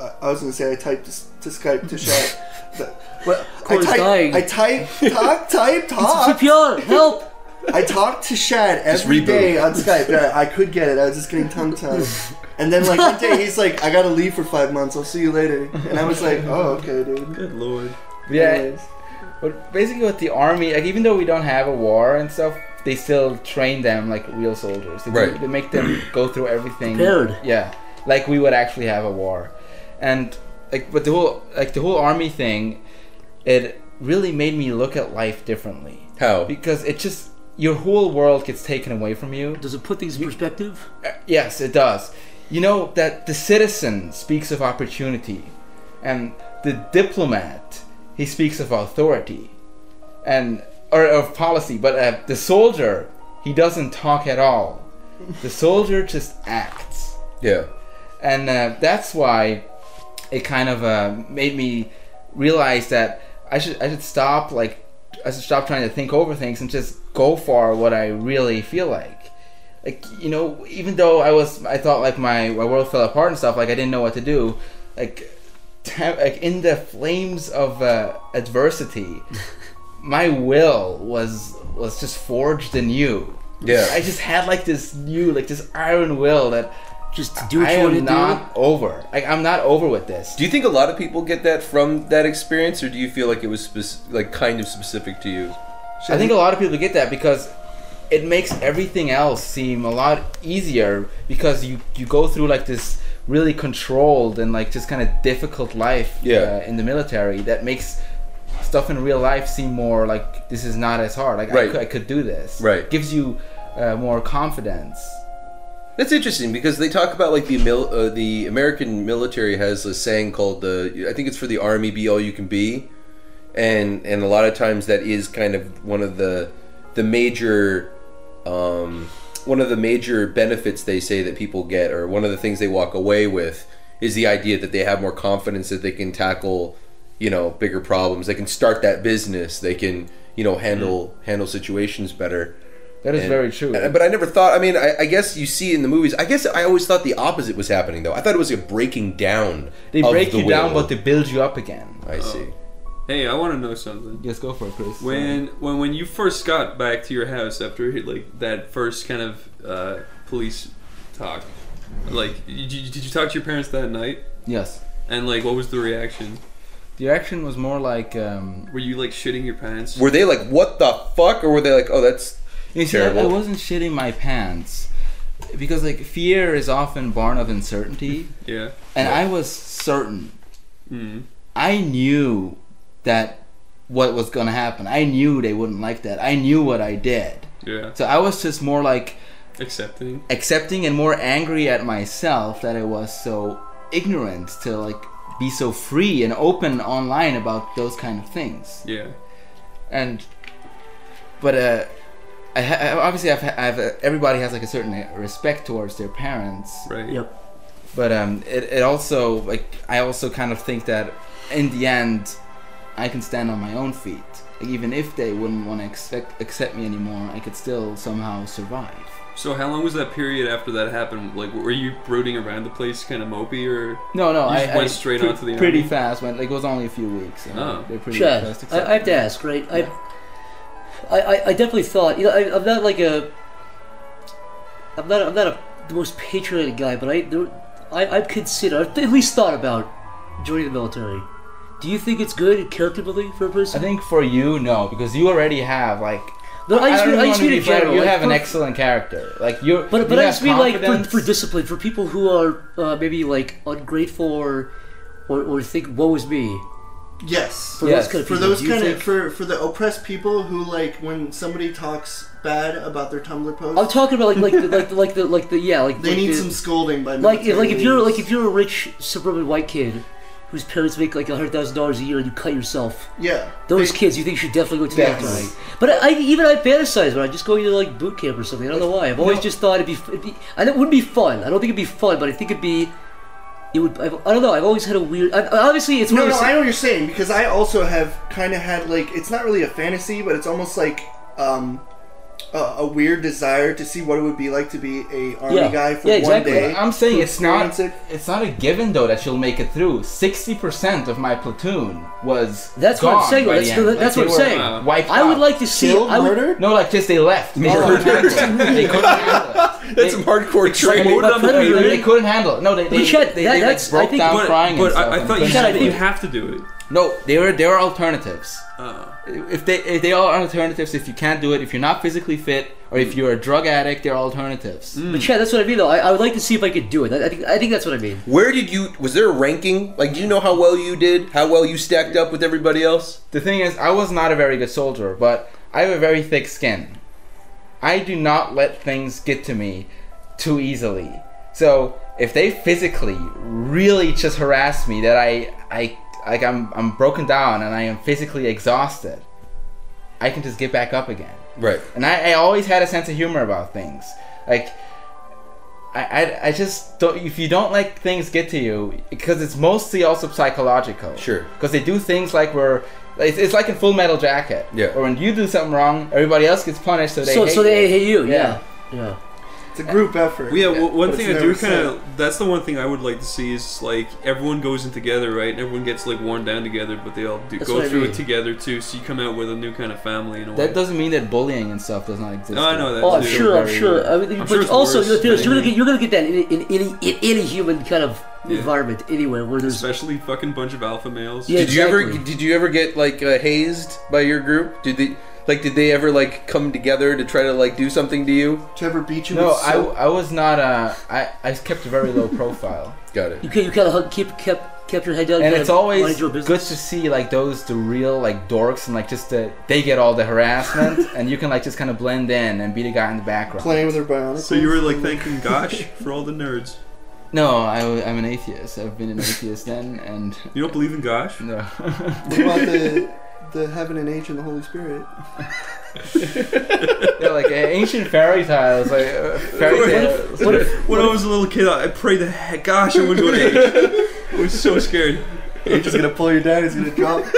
Uh, I was gonna say I typed to, to Skype to Shad, but, but I
Corey's dying.
type, I type, talk, type, talk.
CPR, help!
I talked to Shad
Just
every
reboot.
day on Skype. Yeah, I could get it. I was just getting tongue tied. And then like one day he's like, "I gotta leave for five months. I'll see you later." And I was like, "Oh, okay, dude."
Good lord.
yeah.
Anyways.
But basically, with the army, like even though we don't have a war and stuff, they still train them like real soldiers. They, do-
Right.
they make them go through everything.
Prepared.
Yeah, like we would actually have a war, and like but the whole like the whole army thing, it really made me look at life differently
How?
because it just your whole world gets taken away from you.
Does it put things in perspective?
Uh, Yes, it does. You know that the citizen speaks of opportunity, and the diplomat he speaks of authority, and or of policy. But uh, the soldier he doesn't talk at all. The soldier just acts,
Yeah.
and uh, that's why it kind of uh, made me realize that I should I should stop like I should stop trying to think over things and just go for what I really feel like. Like you know, even though I was I thought like my, my world fell apart and stuff, like I didn't know what to do. Like, like in the flames of uh, adversity, my will was was just forged anew.
Yeah.
I just had like this new like this iron will that
Just to do what
I
you want to do.
I am not over. Like I'm not over with this.
Do you think a lot of people get that from that experience, or do you feel like it was spec- like kind of specific to you?
I think a lot of people get that because it makes everything else seem a lot easier because you you go through like this really controlled and like just kind of difficult life
Yeah.
uh, in the military that makes stuff in real life seem more like this is not as hard like I,
Right.
could, I could do this
Right.
gives you uh, more confidence
That's interesting because they talk about like the mil- uh, the American military has a saying called the I think it's for the army be all you can be, and and a lot of times that is kind of one of the the major um, one of the major benefits they say that people get or one of the things they walk away with is the idea that they have more confidence that they can tackle you know bigger problems. They can start that business. They can you know handle handle situations better
that is
and-
very true
and- But I never thought. I mean, I, I guess you see in the movies. I guess I always thought the opposite was happening, though. I thought it was a breaking down.
they
of
break
the
you down but they build you up again
I see.
Hey, I want to know something.
just go for it Chris
When when when you first got back to your house after like that first kind of uh, police talk, like did you, did you talk to your parents that night?
yes
And like, what was the reaction?
the action was more like um,
Were you like shitting your pants?
Were they like, "What the fuck," or were they like, "Oh, that's
You see, I, I wasn't shitting my pants because like fear is often born of uncertainty,
yeah.
and I was certain.
Mm.
I knew that what was gonna happen. I knew they wouldn't like that. I knew what I did.
Yeah.
So I was just more like
Accepting.
accepting and more angry at myself that I was so ignorant to like be so free and open online about those kind of things.
Yeah.
and but uh I, ha- I obviously I've, I've uh, everybody has like a certain uh, respect towards their parents
Right.
Yep.
but um it, it also like I also kind of think that in the end I can stand on my own feet like, even if they wouldn't want to expect accept me anymore I could still somehow survive
So how long was that period after that happened? Like, were you brooding around the place, kind of mopey, or
no no
You
I
went
I
straight
pre-
onto the
pretty
army?
fast went like it was only a few weeks so
Oh.
they're pretty
Shad,
fast
I, I have to ask, right? I, I, I, I definitely thought, you know, I, I'm not like a, I'm not, I'm not a, the most patriotic guy, but I, there, I, I've considered, I've at least thought about joining the military. Do you think it's good character building for a person?
I think for you no because you already have like
No, I just
don't
mean, I just mean in general.
You
like,
have an
for-
excellent character. Like you're.
But
you
but I
have
just mean like for, for discipline for people who are uh, maybe like ungrateful or, or or think woe is me.
Yes.
For
Yes.
those kind of
For
people,
those
do you
kind of for for the oppressed people who like when somebody talks bad about their Tumblr post,
I'm talking about like like the, like the, like the like the yeah like
they
like
need
the,
some scolding by
like if, like if you're like if you're a rich suburban white kid whose parents make like a hundred thousand dollars a year and you cut yourself.
yeah
Those
They-
kids, you think should definitely go to the
Yes.
But I, I even I fantasize about it, just going to like boot camp or something. I don't know why. I've always
No.
just thought it'd be, it'd be. I know it wouldn't be fun. I don't think it'd be fun, but I think it'd be. It would. I've, I don't know. I've always had a weird. I, obviously, it's
No, no, I know what you're saying because I also have kind of had like it's not really a fantasy, but it's almost like um, a, a weird desire to see what it would be like to be a army
Yeah.
guy for
Yeah,
one day.
I'm saying it's not.
experience
It's not a given though that you'll make it through. Sixty percent of my platoon was.
That's what I'm saying,
by
that's
the
the- that's
Like,
what
they
I'm
were
saying.
Wiped
I would
out.
like to see.
Killed,
I would,
murdered.
No, like just they left. They couldn't handle it. They couldn't handle it.
That's some hardcore
Like,
training.
but
Predator,
they, couldn't handle it. No, they they,
But Chet,
they,
that-
they, like,
that's- I
broke
think-
down
But,
crying
but. I, I thought you
couldn't
Shad, I
said you have to do it.
No, there were there are alternatives.
Uh,
If they if they are alternatives, if you can't do it, if you're not physically fit, or if you're a drug addict, there are alternatives.
but Shad, that's what I mean though. I, I would like to see if I could do it. I, I think. I think that's what I mean.
Where did you? Was there a ranking? Like, do you know how well you did? How well you stacked up with everybody else?
The thing is, I was not a very good soldier, but I have a very thick skin. I do not let things get to me too easily. So if they physically really just harass me, that I I like I'm I'm broken down and I am physically exhausted, I can just get back up again.
Right.
And I, I always had a sense of humor about things. Like, I, I, I just don't. If you don't let things get to you, because it's mostly also psychological.
Sure.
Because they do things like where it's, it's like a Full Metal Jacket.
Yeah.
Or when you do something wrong, everybody else gets punished, so they
so
hate
so they
you.
hate you.
Yeah.
Yeah. Yeah.
It's a group effort.
well, yeah, well, one thing I do kind of that's the one thing I would like to see is like everyone goes in together, right? And everyone gets like worn down together, but they all do,
That's
go
what I
through
mean.
it together too. So you come out with a new kind of family in a way.
That doesn't mean that bullying and stuff does not exist.
No, I know that.
Oh, I'm
too.
sure. I'm sure. I mean,
I'm
but
sure it's
also,
worse
you're, you're gonna get you're gonna get that in, in, any in any human kind of
Yeah.
environment anywhere where there's
Especially fucking bunch of alpha males.
Yeah.
Did you ever? Did you ever get like uh, hazed by your group? Did they? Like, did they ever like come together to try to like do something to you?
to ever beat you.
No,
with
I,
soap?
I was not. Uh, I I kept a very low profile.
Got it.
you can you kind of keep kept kept your head down
and it's always good to see like those the real like dorks and like just the they get all the harassment and you can like just kind of blend in and be the guy in the background.
playing with her bionics.
So you were like thanking Gosh for all the nerds.
No, I, am an atheist. I've been an atheist then, and
You don't believe in Gosh?
no.
What about the the heaven and H and the Holy Spirit?
yeah, like uh, ancient fairy tales, like uh, fairy tales.
What if,
When I was a little kid, I I prayed the heck gosh I wouldn't go to H. I was so scared.
H is gonna pull you down. He's gonna drop.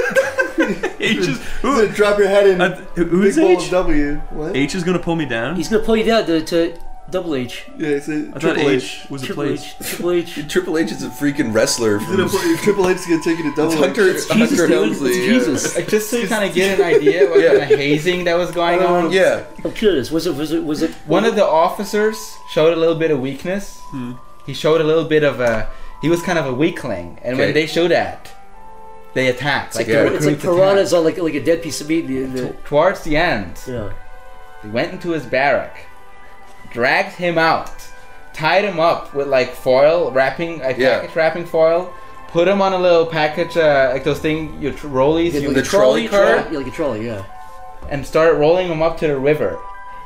H is
He's gonna drop your head in.
uh,
who is
H?
W. What?
H is gonna pull me down.
he's gonna pull you down to, to double H,
Yeah, it's a
I
Triple H.
H was a
triple
place.
H, triple H.
Triple H is a freaking wrestler. From
Triple H is gonna take you to double
Hunter,
H.
Jesus,
Hunter
dude.
Helmsley.
It's
yeah.
Jesus.
Like just to kind of get an idea what
Yeah.
kind of hazing that was going on.
Yeah.
I'm curious. Was it was it was it
One of the officers showed a little bit of weakness.
Hmm.
He showed a little bit of a. He was kind of a weakling, and
Okay.
when they show that, they attacked. Like,
Yeah.
It's like
recruits
piranhas on like like a dead piece of meat. In the.
Towards the end,
yeah.
they went into his barrack, dragged him out, tied him up with like foil wrapping, like
Yeah.
package wrapping foil, put him on a little package, uh, like those thing, your tr- rollies,
Yeah,
you
like
the
a
trolley car?
Yeah, like a trolley. Yeah.
and started rolling him up to the river.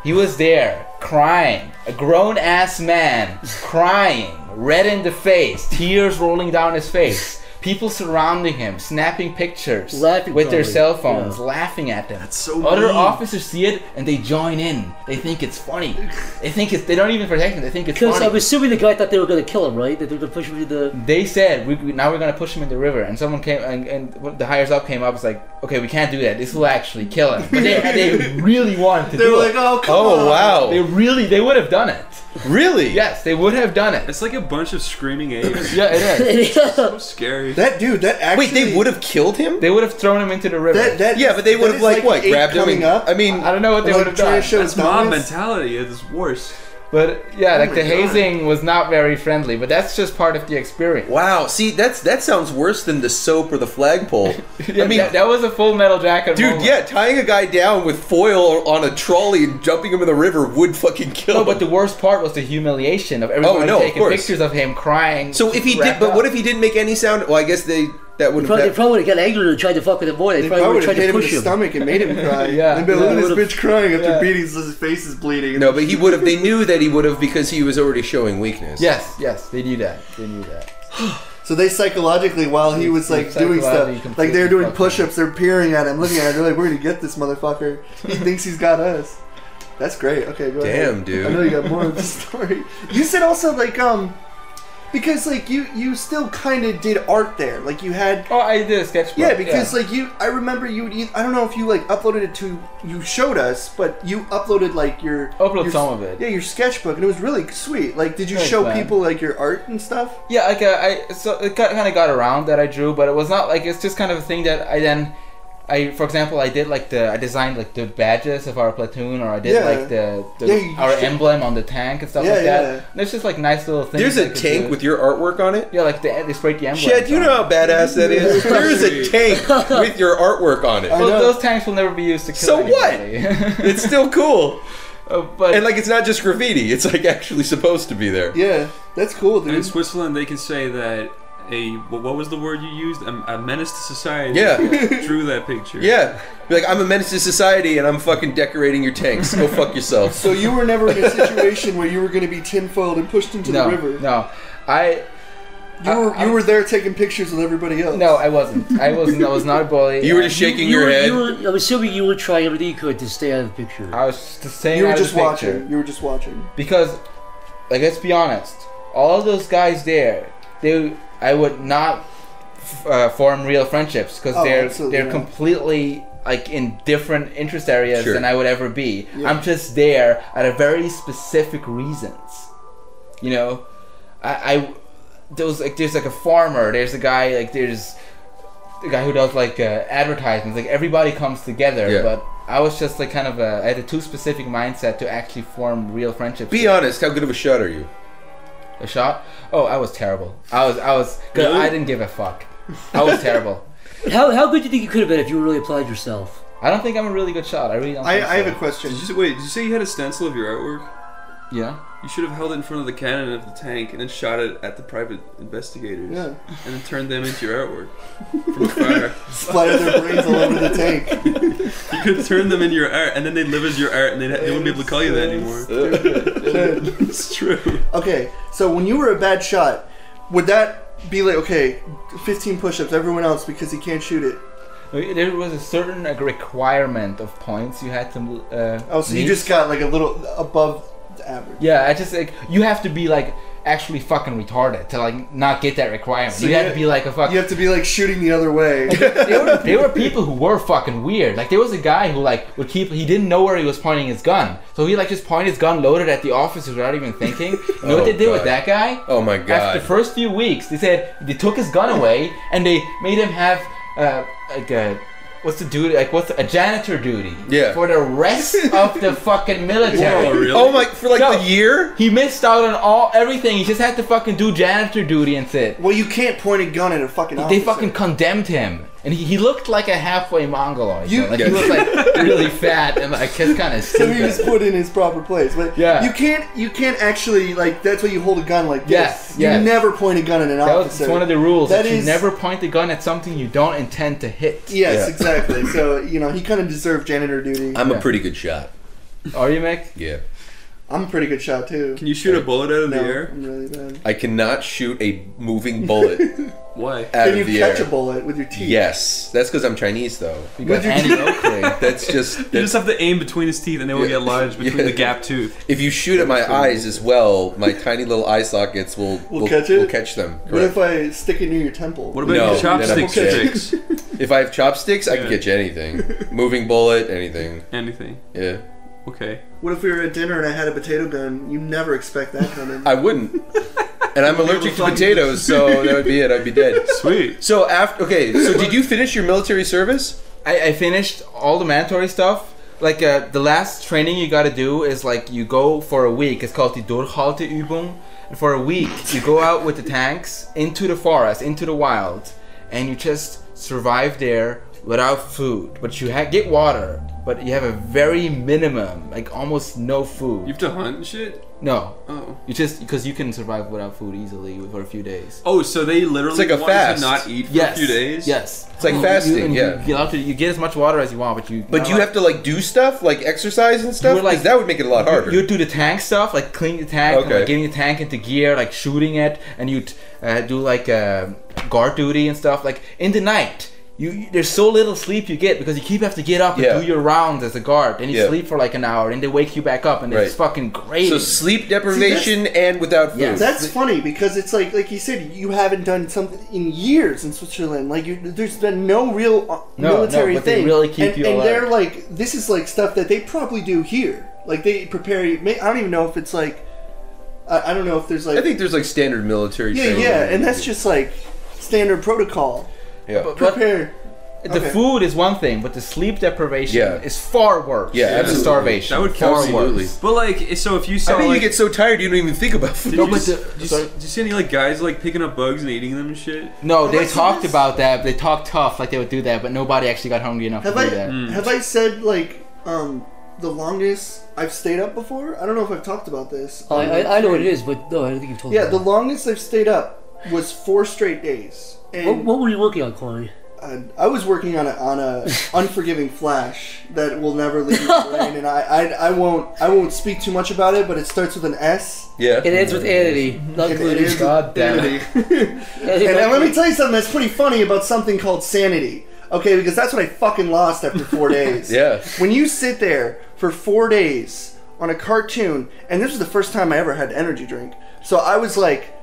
He was there, crying, a grown ass man, crying, red in the face, tears rolling down his face. People surrounding him, snapping pictures
Laughing
with their cell phones,
yeah.
laughing at them.
That's so
Other
mean.
officers see it and they join in. They think it's funny. They think it's. They don't even protect him. They think it's
Because
funny.
I'm assuming the guy thought they were gonna kill him, right? That they were gonna push him into the.
they said we, we- now we're gonna push him in the river, and someone came and, and the higher up came up. Was like, okay, we can't do that. This will actually kill him. But they, they really wanted to
They
do
were
it.
like, oh come
Oh
on.
wow.
They really, they would have done it.
Really?
Yes, they would have done it.
It's like a bunch of screaming apes.
Yeah, it is.
so scary.
That dude, that actually.
Wait, they would have killed him?
They would have thrown him into the river.
That, that,
yeah, but they would have
is
like, what? Grabbed him?
up.
I mean,
I don't know what they
Like
would have done.
to show
That's mob mentality. It's worse.
But yeah, oh
like
the
God.
hazing was not very friendly. But that's just part of the experience.
Wow, see that's that sounds worse than the soap or the flagpole. I mean,
that, that was a full metal jacket.
dude,
moment.
yeah, tying a guy down with foil on a trolley and jumping him in the river would fucking kill
No,
him.
but the worst part was the humiliation of everybody
oh, no,
taking
course.
pictures of him crying.
so if he did,
wrapped
but what if he didn't make any sound? Well, I guess they that would
Probably, they
have.
probably would have got angry and tried to fuck with him more. They,
They
probably
probably
would
would
have
have
tried
hit
to
him in
push
the
him.
stomach and made him cry.
Yeah.
They'd be like, look
Yeah,
this bitch crying after
Yeah.
beating his face is bleeding.
No, but he would have. They knew that he would have because he was already showing weakness.
Yes, yes, they knew that. They knew that.
So they psychologically, while he was like doing stuff, like they're doing
fucked
push-ups, they're peering at him, looking at him. They're like, "We're gonna get this motherfucker. He thinks he's got us." That's great. Okay, go ahead.
Damn, dude.
I know you got more of the story. You said also like um, because like you you still kind of did art there. Like you had
Oh, I did a sketchbook.
yeah, because like you, I remember you. you I don't know if you like uploaded it to. You showed us, but you uploaded like your
Upload
your,
some of it.
Yeah, your sketchbook, and it was really sweet. Like, did you
Thanks,
show
man.
people like your art and stuff?
Yeah, like uh, I so it kind of got around that I drew, but it was not like it's just kind of a thing that I then. I, for example, I did like the I designed like the badges of our platoon, or I did
Yeah.
like the, the
Yeah,
our
should-
emblem on the tank and stuff
Yeah,
like that.
yeah.
And it's just like nice little things.
There's a tank
do.
with your artwork on it.
yeah, like the, they sprayed the emblem.
Shad, you know how badass that is. There is a tank with your artwork on it.
Well, those tanks will never be used to kill
So what? It's still cool,
Uh, but
and like it's not just graffiti. It's like actually supposed to be there.
Yeah, that's cool,
And in. Switzerland, they can say that a what what was the word you used? A, a menace to society.
Yeah.
drew that picture.
Yeah, Be like I'm a menace to society, and I'm fucking decorating your tanks. Go fuck yourself.
So you were never in a situation where you were going to be tinfoiled and pushed into
no,
the river.
no, I
You were you were there taking pictures with everybody else.
no, I wasn't. I wasn't. I was not a bully.
You were just shaking
you
your
were,
head.
You were, I'm assuming you were trying everything you could to stay out of the picture.
I was just saying.
you were
out of
just
the picture.
watching. You were just watching.
because like let's be honest all of those guys there they i would not f- uh, form real friendships because
Oh,
they're they're
not.
completely like in different interest areas
Sure.
than i would ever be
Yeah.
i'm just there at a very specific reasons you know i i there was like there's like a farmer there's a guy like there's the guy who does like uh, advertisements like everybody comes together
Yeah.
but I was just like kind of a, I had a too specific mindset to actually form real friendships.
Be honest. How good of a shot are you?
A shot? Oh, I was terrible. I was, I was, cause
Really?
I didn't give a fuck. I was terrible.
How, how good do you think you could have been if you really applied yourself?
I don't think I'm a really good shot. I really don't.
I,
think
I have a question.
Did you wait? Did you say you had a stencil of your artwork?
Yeah.
You should have held it in front of the cannon of the tank and then shot it at the private investigators.
Yeah,
And then turned them into your artwork from afar.
splattered their brains all over the tank.
You could have turned them into your art, and then they'd live as your art, and they'd, they wouldn't be able to call you that anymore. it's true.
Okay, so when you were a bad shot, would that be like okay, 15 push-ups, everyone else because he can't shoot it?
There was a certain like, requirement of points you had to. Uh,
Oh, so you just got like a little above the average.
Yeah, I just like you have to be like actually fucking retarded to like not get that requirement.
So
you have
you-
to be like a fuck.
You have to be like shooting the other way.
there, were, there were people who were fucking weird. Like there was a guy who like would keep. He didn't know where he was pointing his gun, so he like just pointed his gun loaded at the officers without even thinking. You know
Oh,
what they did with that guy?
Oh my god!
After
god.
the first few weeks, they said they took his gun away and they made him have uh, like a what's the duty? Like what's a janitor duty?
Yeah.
For the rest of the fucking military.
Oh, really?
Oh my! For like
No.
the year.
He missed out on all everything. He just had to fucking do janitor duty and sit.
well, you can't point a gun at a fucking.
They
officer.
fucking condemned him, and he, he looked like a halfway Mongoloid.
You-
like he was like really fat and like just kind of
So he was put in his proper place, but
Yeah.
you can't you can't actually like that's why you hold a gun like this.
Yes,
you never point a gun at an
That
officer.
it's one of the rules.
That
That, you never point the gun at something you don't intend to hit.
Yes,
Yeah.
exactly. So you know he kind of deserved janitor duty.
I'm a pretty good shot.
Are you, Mick?
Yeah.
I'm a pretty good shot too.
Can you shoot a bullet out of
no,
the air?
I'm really bad.
I cannot shoot a moving bullet
Why?
out
Can you
the
catch
air.
a bullet with your teeth?
Yes, that's because I'm Chinese though.
Because
your-
Annie Oakley.
That's just
You just have to aim between his teeth, and they will
Yeah.
get lodged between
Yeah.
the gap tooth.
if you shoot at my eyes as well, my tiny little eye sockets will
Will catch it?
Will catch them.
What if I stick it near your temple?
What about
No,
your
then I'm
chopstick
dead.
sticks?
If I have chopsticks, I can catch anything. Moving bullet, anything.
Anything?
Yeah,
Okay.
What if we were at dinner and I had a potato gun? You never expect that coming.
I wouldn't. And I'm allergic to potatoes, so that would be it. I'd be dead.
Sweet.
So after, okay, so did you finish your military service?
I, I finished all the mandatory stuff, like uh, the last training you gotta do is like you go for a week. It's called the Durchhalteübung. And for a week, you go out with the tanks into the forest, into the wild, and you just survive there without food. But you ha- get water, but you have a very minimum, like almost no food.
You have to hunt and shit.
No,
Oh.
you just because you can survive without food easily for a few days.
Oh, so they literally
It's like a
want
fast.
to not eat for
Yes.
a few days.
Yes.
It's like
You-
fasting,
You,
yeah.
You get, to, you get as much water as you want, but you.
But you have to like do stuff like exercise and stuff.
You're, like-
that would make it a lot harder.
You do the tank stuff, like clean the tank, and, like getting the tank into gear, like shooting it, and you uh, do like uh, guard duty and stuff. Like in the night, you, you- there's so little sleep you get because you keep have to get up and
Yeah.
do your rounds as a guard, Then you
Yeah.
sleep for like an hour, and they wake you back up, and
Right.
it's fucking great.
so sleep deprivation and without food.
Yes.
That's funny because it's like like you said you haven't done something in years in Switzerland. Like you, there's been no real uh,
No, no,
military
but they
thing.
really keep
and,
you
and
alert.
they're like this is like stuff that they probably do here. Like they prepare you. I don't even know if it's like I, I don't know if there's like
I think there's like standard military.
yeah yeah, and that's just like standard protocol.
Yeah.
But- but
Prepare.
the
okay.
food is one thing, but the sleep deprivation
Yeah.
is far worse.
Yeah,
than starvation.
That would
far
kill me.
Absolutely.
worse.
But like, so if you saw
I think
like,
you get so tired you don't even think about food.
did,
No,
you,
but
s-
the-
did you,
sorry.
did you see any like guys like picking up bugs and eating them and shit?
No, they
I
talked about that. They talked tough, like they would do that, but nobody actually got hungry enough
Have
to
I
do that.
have I said like um the longest I've stayed up before? I don't know if I've talked about this.
I, I, I know what it is, but no, I don't think you've told
Yeah,
me.
the longest I've stayed up was four straight days. And
What, what were you working on, Corey?
uh, I was working on a on a unforgiving flash that will never leave my brain, and I, I I won't I won't speak too much about it, but it starts with an S.
yeah.
It ends with Anity, not
It- it
included.
God damn it.
And
And, and let me tell you something that's pretty funny about something called sanity. Okay, because that's what I fucking lost after four days.
Yeah.
When you sit there for four days on a cartoon, and this was the first time I ever had energy drink, so I was like,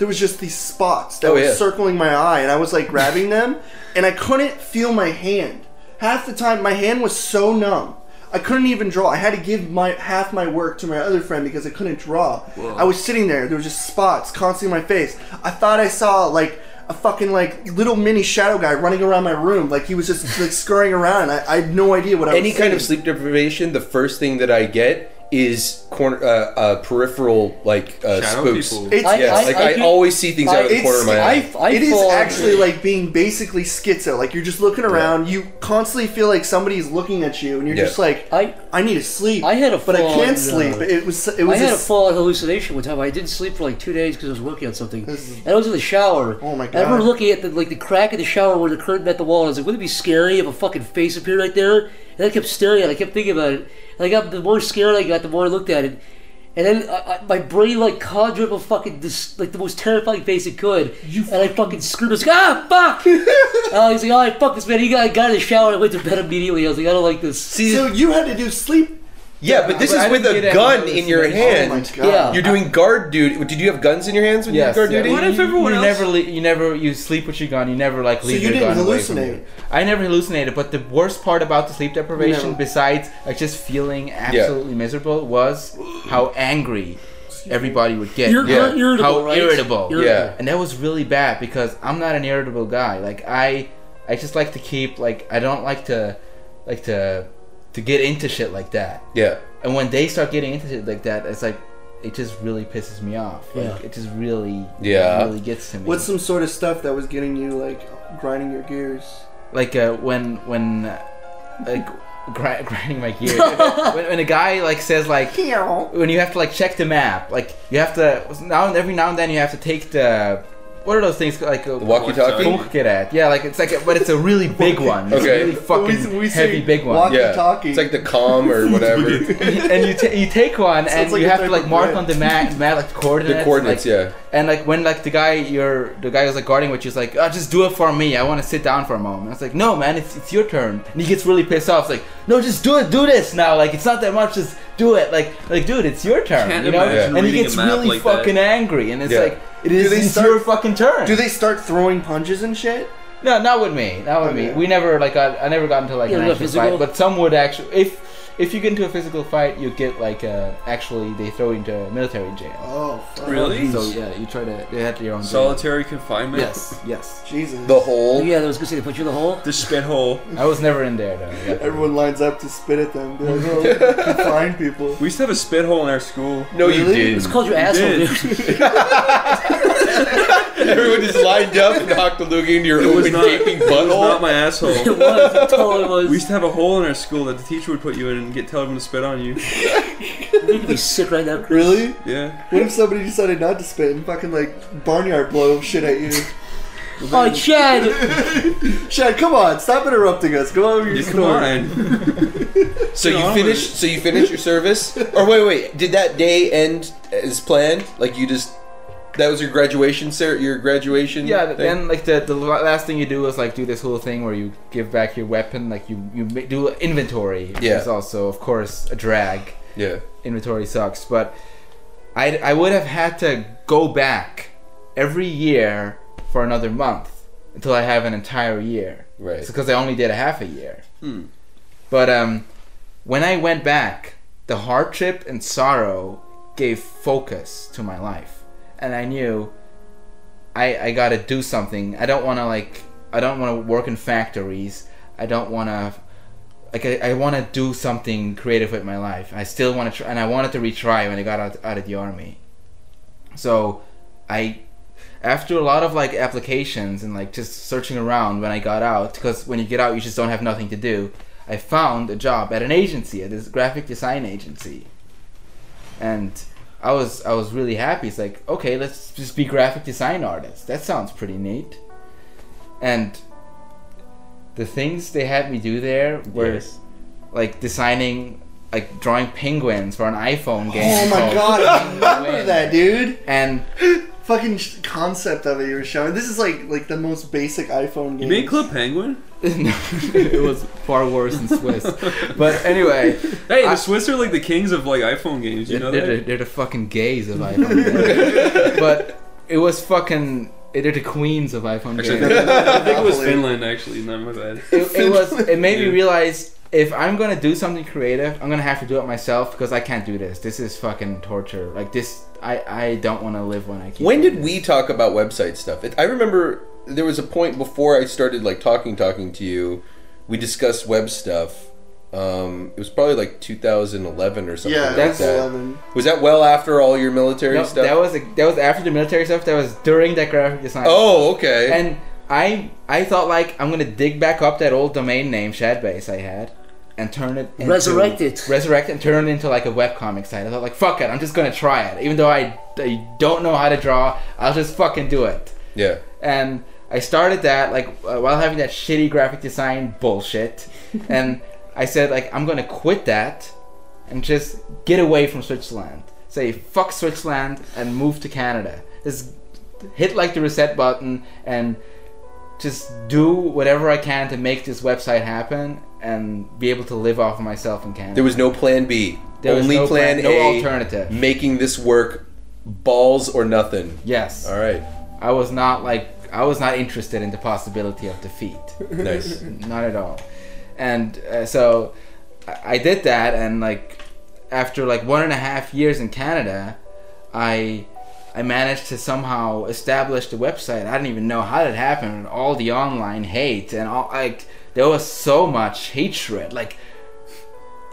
there was just these spots that
Oh,
were
yeah.
circling my eye, and I was like grabbing them, and I couldn't feel my hand. Half the time, my hand was so numb. I couldn't even draw. I had to give my half my work to my other friend because I couldn't draw. I was sitting there. There were just spots constantly in my face. I thought I saw like a fucking like little mini shadow guy running around my room. Like he was just like scurrying around. I, I had no idea what I was.
Any kind of sleep deprivation, the first thing that I get is corner, uh, uh, peripheral like uh,
Shadow
spooks.
people.
It's,
I-
Yeah,
I-
like I,
do-
always see things out of the
it's,
corner of my eye.
I, I
it is
fall-
actually like being basically schizo. Like you're just looking around. You constantly feel like somebody's looking at you, and you're
Yeah.
just like,
I
I need to sleep.
I had a
but I
full-on,
can't sleep.
uh,
It was it
I
was
had a
this-
full-on hallucination one time. I didn't sleep for like two days because I was working on something.
Is-
And I was in the shower.
Oh my
And I remember
God.
looking at the like the crack in the shower where the curtain met the wall. And I was like, wouldn't it be scary if a fucking face appeared right there? And I kept staring at it. I kept thinking about it. And I got the more scared I got, the more I looked at it. And then I, I, my brain like conjured up a fucking this, like the most terrifying face it could, and I fucking screamed. I was like, "Ah, fuck!" and I was like, "Oh, fuck this man!" He got, got in the shower and I went to bed immediately. I was like, "I don't like this."
See,
so you had to do sleep.
Yeah, but this
but I
is with
didn't
a
get
gun
any
in your
hallucinations.
Oh my
hand.
god.
Yeah.
You're doing guard duty. Did you have guns in your hands when
Yes.
you did guard
yeah.
duty?
What if
you,
everyone
you
else-
never, le- you never, you sleep with your gun. You never like leave
you
your
didn't
gun away from
hallucinate?
I never hallucinated, but the worst part about the sleep deprivation,
No.
besides like just feeling absolutely miserable, was how angry everybody would get.
You're,
Yeah.
you're irritable,
how
right?
irritable.
You're
Yeah.
and that was really bad because I'm not an irritable guy. Like I, I just like to keep like I don't like to, like to, to get into shit like that.
Yeah.
And when they start getting into shit like that, it's like it just really pisses me off. Like
Yeah.
it just really,
Yeah.
really gets to me.
What's some sort of stuff that was getting you like grinding your gears?
like uh, when when uh, like gri- grinding my gears when, when a guy like says like when you have to like check the map like you have to now and every now and then you have to take the what are those things like a
The walkie-talkie?
Funkgerät. Yeah, like it's like, a, but it's a really big one. It's
Okay.
a really fucking
We- we say
heavy big one.
walkie-
Yeah.
Talkie.
It's like the com or whatever.
and you, ta you take one
Sounds
and
like
you have to like mark
bread.
on the map, map like the coordinates.
the coordinates,
like,
yeah.
And like when like the guy you're the guy who's like guarding which is like, oh, just do it for me. I want to sit down for a moment. It's like, no, man, it's it's your turn. And he gets really pissed off. It's like, no, just do it. Do this now. Like it's not that much. Just do it. Like like dude, it's your turn.
Can't
you know.
imagine
And he gets really
like that.
fucking angry. And it's
Yeah.
like it is. It's
start-
your fucking turn.
Do they start throwing punches and shit?
No, not with me. Not with me. We never like got. I never got into like
Yeah,
an
not
actual
physical?
fight. But some would actually. If if you get into a physical fight, you get like uh, actually they throw you into military jail.
Oh, fuck.
Really?
So yeah, you try to they had your own jail.
Solitary confinement.
Yes, yes.
Jesus.
The hole.
Yeah, I was gonna say they put you in the hole.
The spit hole.
I was never in there though. Yeah.
Everyone lines up to spit at them. Be like, oh, confine people.
We used to have a spit hole in our school.
No, you
Really?
didn't.
It's called your asshole,
did.
dude.
Everyone just lined up and knocked a loogie into your
It
open
not,
gaping
it was not my asshole.
it was. It totally was.
We used to have a hole in our school that the teacher would put you in and get tell everyone to spit on you.
You're be sick right now. Chris.
Really?
Yeah.
What if somebody decided not to spit and fucking like barnyard blow shit at you?
Oh, Shad!
Shad, come on, stop interrupting us. Go on with your
Yeah, come
story.
on.
So you
on
finished. So you finished your service. Or wait, wait. Did that day end as planned? Like you just. That was your graduation, sir. Your graduation.
Yeah,
thing?
then like the the last thing you do is like do this whole thing where you give back your weapon, like you you do inventory. Which
Yeah.
is also of course a drag.
Yeah.
Inventory sucks, but I I would have had to go back every year for another month until I have an entire year.
Right.
Because I only did a half a year.
Hmm.
But um, when I went back, the hardship and sorrow gave focus to my life, and I knew I I gotta do something. I don't want to like I don't want to work in factories. I don't want to like I, I want to do something creative with my life. I still want to try, and I wanted to retry when I got out, out of the army. So I after a lot of like applications and like just searching around when I got out because when you get out you just don't have nothing to do. I found a job at an agency, at this graphic design agency. And I was I was really happy. It's like, okay, let's just be graphic design artists. That sounds pretty neat. And the things they had me do there were
Yes.
like designing like drawing penguins for an iPhone game.
Oh my god, I remember that, dude.
And
Fucking concept of it you were showing. This is like like the most basic iPhone game.
You made Club Penguin?
No, it was far worse in Swiss. But anyway,
Hey,
I-
the Swiss are like the kings of like iPhone games. You know
they're, the, they're the fucking gays of iPhone. games. but it was fucking. They're the queens of iPhone
Actually,
games.
I think it was Finland. Actually, not my bad.
it, it was. It made me realize if I'm gonna do something creative, I'm gonna have to do it myself because I can't do this. This is fucking torture. Like this, I I don't want to live when I keep.
When did
this.
we talk about website stuff? It, I remember there was a point before I started like talking talking to you. We discussed web stuff. Um, it was probably like 2011 or something.
Yeah,
like
That's-
that.
11.
Was that well after all your military
No,
stuff?
that was a, that was after the military stuff. That was during that graphic design.
oh, okay.
And I I thought like I'm gonna dig back up that old domain name Shadbase I had and turn it into,
Resurrect it.
resurrect it and turn it into like a webcomic site. I thought like fuck it, I'm just gonna try it. Even though I, I don't know how to draw, I'll just fucking do it.
yeah.
And I started that like uh, while having that shitty graphic design bullshit, and I said like I'm gonna quit that and just get away from Switzerland. Say fuck Switzerland and move to Canada. Just hit like the reset button and just do whatever I can to make this website happen and be able to live off of myself in Canada.
There was no plan B.
There was
Only
no
plan,
plan- no alternative.
Making this work, balls or nothing.
yes.
All right.
I was not like I was not interested in the possibility of defeat.
Nice.
not at all. And uh, so I I did that, and like after like one and a half years in Canada, I I managed to somehow establish the website. I didn't even know how that happened. And all the online hate and all like there was so much hatred, like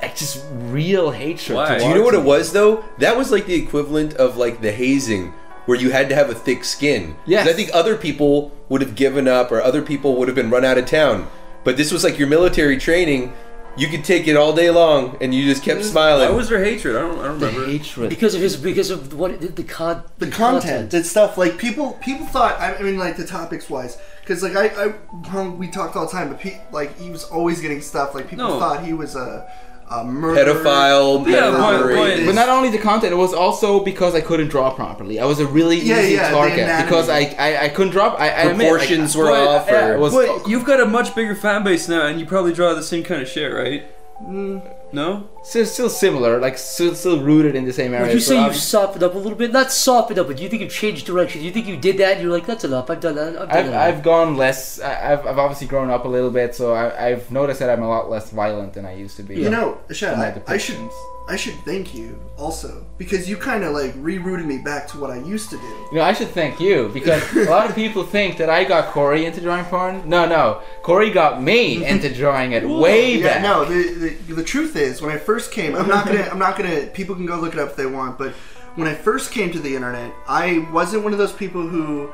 like just real hatred.
Why?
Do you know what it was though? That was like the equivalent of like the hazing, where you had to have a thick skin.
Yes.
I think other people would have given up, or other people would have been run out of town. But this was like your military training. You could take it all day long, and you just kept mm. smiling.
Why was there hatred? I don't, I don't
The
remember.
hatred.
Because of his, because of what the, the con,
the content, the stuff like people people thought I mean like the topics wise because like I, I we talked all the time but pe- like he was always getting stuff like people
No.
thought he was a, a murderer
pedophile,
Yeah, but- but-
But not only the content, it was also because I couldn't draw properly. I was a really
Yeah,
easy
yeah,
target because I, I, I couldn't draw. I, I admit, like,
proportions were
but-
off.
Uh,
or-
it was-
But you've got a much bigger fan base now, and you probably draw the same kind of shit, right? Mm, No.
Still, still similar, like still, still rooted in the same area.
Would you say you've softened up a little bit? Not softened up, but do you think you've changed direction? Do you think you did that and you're like, that's enough, I've done that, I've done
I've,
that.
I've gone less. I- I've, I've obviously grown up a little bit, so I, I've noticed that I'm a lot less violent than I used to be.
You know, Shad, I, I should
depictions.
I should thank you also because you kind of like rerouted me back to what I used to do.
You know, I should thank you because a lot of people think that I got Corey into drawing porn. No, no, Corey got me into drawing it way
yeah,
back.
no. The, the the truth is, when I first came, I'm not gonna I'm not gonna. People can go look it up if they want, but when I first came to the internet, I wasn't one of those people who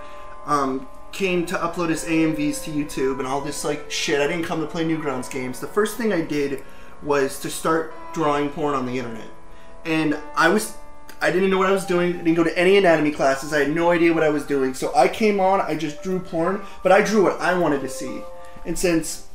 um, came to upload his AMVs to YouTube and all this like shit. I didn't come to play Newgrounds games. The first thing I did was to start drawing porn on the internet, and I was. I didn't know what I was doing. I didn't go to any anatomy classes. I had no idea what I was doing. So I came on. I just drew porn, but I drew what I wanted to see. And since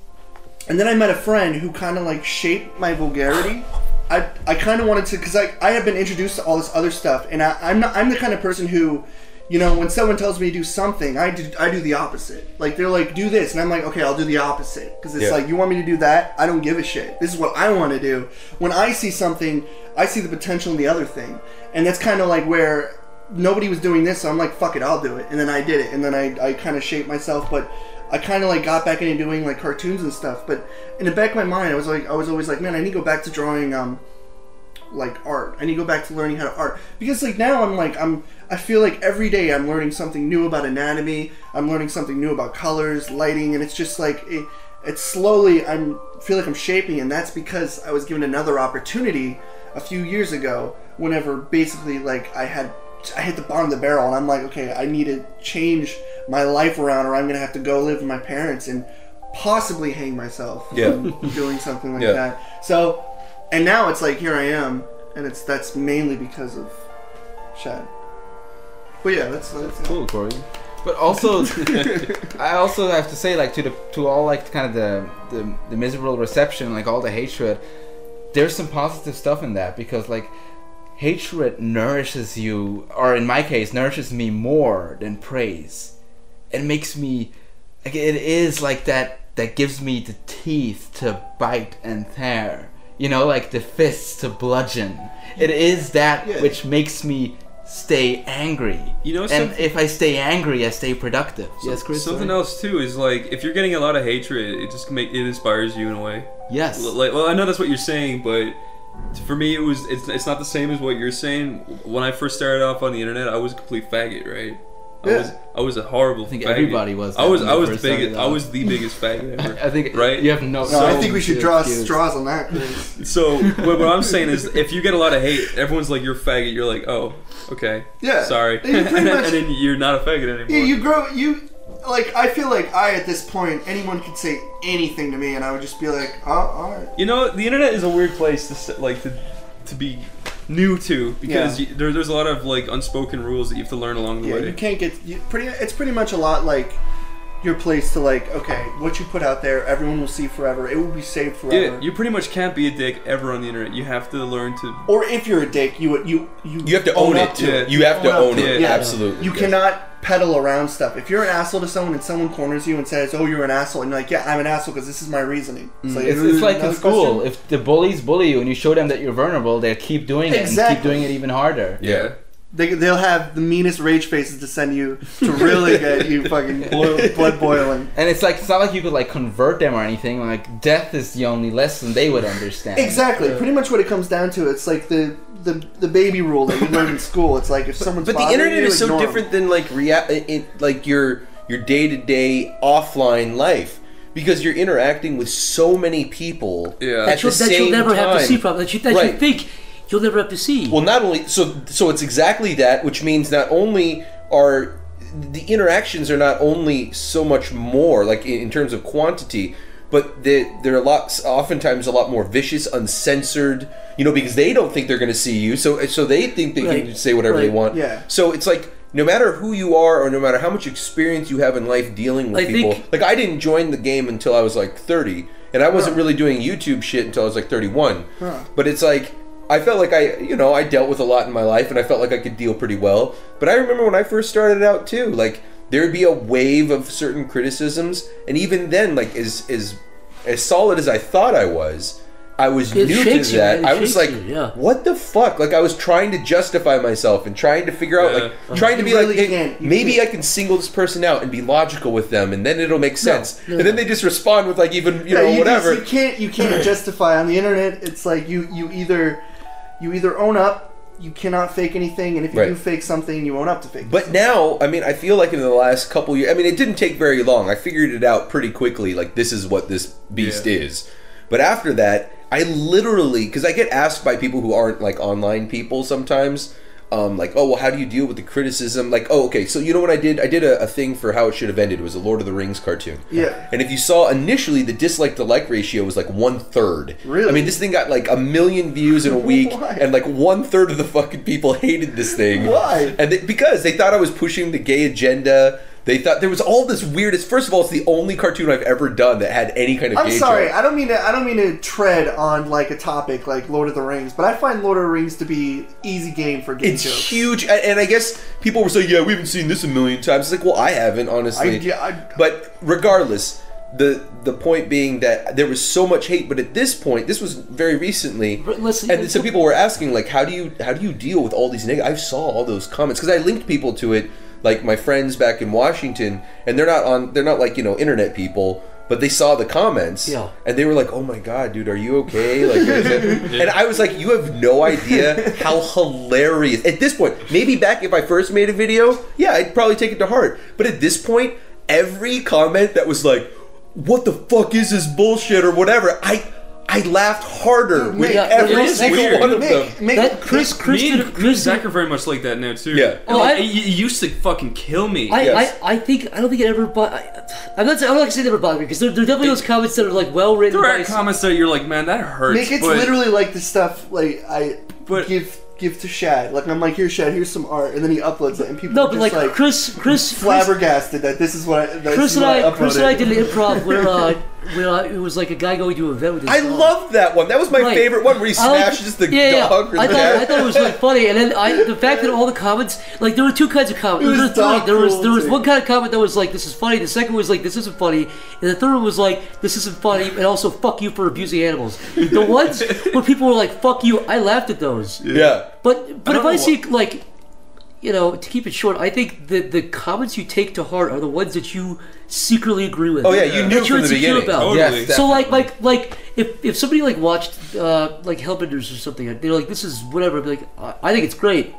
and then I met a friend who kind of like shaped my vulgarity. I, I kind of wanted to because I, I have been introduced to all this other stuff and I, I'm not I'm the kind of person who you know when someone tells me to do something I do I do the opposite. Like they're like do this and I'm like okay I'll do the opposite. Because it's
Yeah.
like you want me to do that? I don't give a shit. This is what I want to do. When I see something I see the potential in the other thing. And that's kind of like where nobody was doing this so I'm like fuck it I'll do it. And then I did it and then I, I kind of shaped myself but I kind of like got back into doing like cartoons and stuff, but in the back of my mind, I was like, I was always like, man, I need to go back to drawing, um, like art. I need to go back to learning how to art. Because like now I'm like I'm I feel like every day I'm learning something new about anatomy. I'm learning something new about colors, lighting, and it's just like it, it's slowly I'm feel like I'm shaping, and that's because I was given another opportunity a few years ago. Whenever basically like I had I hit the bottom of the barrel, and I'm like, okay, I need to change my life around, or I'm gonna have to go live with my parents and possibly hang myself.
Yeah.
from doing something like
Yeah.
that. So, and now it's like here I am, and it's that's mainly because of Shad. But yeah, that's that's
cool, Corey. But also, I also have to say, like to the to all like kind of the, the the miserable reception, like all the hatred. There's some positive stuff in that because like hatred nourishes you, or in my case, nourishes me more than praise. It makes me, like it is like that that gives me the teeth to bite and tear. You know, like the fists to bludgeon. It is that
Yeah.
which makes me stay angry.
You know
and if I stay angry, I stay productive. yes, Chris.
Something
sorry?
else too is like if you're getting a lot of hatred, it just make it inspires you in a way.
Yes.
L- Like, well, I know that's what you're saying, but for me, it was it's, it's not the same as what you're saying. When I first started off on the internet, I was a complete faggot, right? I
Yeah.
was I was a horrible.
I think
faggot.
everybody was
I was I was the biggest. I was the biggest faggot ever.
I think
Right?
You have no.
No, I think we should draw
excuse.
straws on that.
So what, what I'm saying is, if you get a lot of hate, everyone's like, "You're a faggot." You're like, "Oh, okay,
Yeah.
sorry,"
And you
and, then,
much-
and then you're not a faggot anymore.
Yeah, you grow you like I feel like I at this point anyone could say anything to me and I would just be like, oh, all right.
You know, the internet is a weird place to like to to be new to because
Yeah.
you, there, there's a lot of like unspoken rules that you have to learn along the
Yeah,
way.
you can't get you pretty. It's pretty much a lot like your place to like. Okay, what you put out there, everyone will see forever. It will be saved forever.
Yeah, you pretty much can't be a dick ever on the internet. You have to learn to.
or if you're a dick, you you you
You have to own
up
it.
to
Yeah.
You have to
Own up
own it.
it.
Yeah.
Absolutely.
You
yes.
cannot peddle around stuff. If you're an asshole to someone and someone corners you and says, "Oh, you're an asshole," and you're like, "Yeah, I'm an asshole because this is my reasoning." It's mm. like,
It's, it's like in school.
question?
If the bullies bully you and you show them that you're vulnerable, they'll keep doing it and
Exactly.
keep doing it even harder.
Yeah.
They, they'll have the meanest rage faces to send you to really get you fucking boil, blood boiling.
And it's like it's not like you could like convert them or anything. Like death is the only lesson they would understand.
Exactly. Pretty much what it comes down to. It's like the the, the baby rule that you learn in school. It's like if someone's
But the internet
you,
is so
ignore 'em.
different than like rea- it, like your your day to day offline life because you're interacting with so many people
Yeah.
at
that
the
you'll, that
same
you'll never have to see, probably. That you, that you think you'll never have to see.
Well, not only so so it's exactly that, which means not only are the interactions are not only so much more like in, in terms of quantity, but they they're a lot oftentimes a lot more vicious, uncensored. You know, because they don't think they're going to see you, so so they think they
Right.
can say whatever they want.
Yeah.
So it's like no matter who you are or no matter how much experience you have in life dealing with
I
people.
think-
like I didn't join the game until I was like 30, and I wasn't really doing YouTube shit until I was like 31. But it's like I felt like I, you know, I dealt with a lot in my life, and I felt like I could deal pretty well. But I remember when I first started out too, like there would be a wave of certain criticisms, and even then, like as as as solid as I thought I was, I was
It
new to
shakes you,
that. I was like,
you, yeah.
what the fuck? Like I was trying to justify myself and trying to figure out, like
Yeah.
trying to
You
be
really
like, hey,
can't.
Maybe
can't.
I can single this person out and be logical with them, and then it'll make sense.
no,
and then
no.
they just respond with like even you
Yeah,
know
you
whatever.
Just, you can't you can't justify on the internet. It's like you you either you either own up. You cannot fake anything, and if you
Right.
do fake something, you own up to fake.
But now, I mean, I feel like in the last couple years, I mean, it didn't take very long. I figured it out pretty quickly. Like this is what this beast
Yeah.
is. But after that, I literally because I get asked by people who aren't like online people sometimes. Um, like, oh well, how do you deal with the criticism? Like, oh, okay, so you know what I did? I did a, a thing for how it should have ended. It was a Lord of the Rings cartoon.
Yeah.
And if you saw initially, the dislike to like ratio was like one third.
Really?
I mean, this thing got like a million views in a week, and like one third of the fucking people hated this thing.
Why?
And they, because they thought I was pushing the gay agenda. They thought there was all this weirdest. First of all, it's the only cartoon I've ever done that had any kind of.
I'm
gay
sorry.
joke.
I don't mean to. I don't mean to tread on like a topic like Lord of the Rings, but I find Lord of the Rings to be easy game for gay
It's
jokes.
huge, and, and I guess people were saying, "Yeah, we haven't seen this a million times." It's like, well, I haven't,
I,
honestly.
yeah, I,
But regardless, the the point being that there was so much hate. But at this point, this was very recently,
But listen-
and some people were asking, like, how do you how do you deal with all these negative? I saw all those comments because I linked people to it, like my friends back in Washington, and they're not on. They're not like you know internet people. But they saw the comments,
Yeah.
and they were like, "Oh my god, dude, are you okay?" Like, and I was like, "You have no idea how hilarious." At this point, maybe back if I first made a video, yeah, I'd probably take it to heart. But at this point, every comment that was like, "What the fuck is this bullshit?" or whatever, I I laughed harder with
yeah,
every single
weird.
one of them.
Mick, Mick,
That Chris, Chris,
Me
did,
and, me and
Chris
Zach are very much like that now too.
Yeah.
Oh,
Like,
I-
you you used to fucking kill me.
I,
Yes.
I, I think I don't think it ever. Bo- I, I'm not. I'm not gonna say never bothered me because there, there are definitely those comments that are like well written.
there are comments that you're like, man, that hurts.
Mick, it's
but
literally like the stuff like I
But-
give give to Shad. Like I'm like, here, Shad, here's some art, and then he uploads it, and people
No,
are
but
just
like,
like,
Chris, Chris, Chris,
flabbergasted that this is what I.
Chris
is
and
what
I, Chris and I did an improv where, uh, where uh, it was like a guy going to a event with his
I
dog.
loved that one. That was my
Right.
favorite one where he
I like-
smashes the
yeah, yeah.
dog or
I
the
thought. I thought it was really funny, and then I, the fact that all the comments, like there were two kinds of comments.
It was
there, were three. there was there was one kind of comment that was like, "This is funny." The second was like, "This isn't funny," and the third one was like, "This isn't funny," and also "Fuck you for abusing animals." The ones where people were like, "Fuck you," I laughed at those.
yeah.
But but
I
if I
know
see like, you know, to keep it short, I think the the comments you take to heart are the ones that you secretly agree with.
Oh yeah, you
That
knew
you're
from the
insecure
beginning.
about.
Totally.
Yes,
So like like like if if somebody like watched uh like Hellbenders or something, they're like this is whatever. I'd be like I, I think it's great.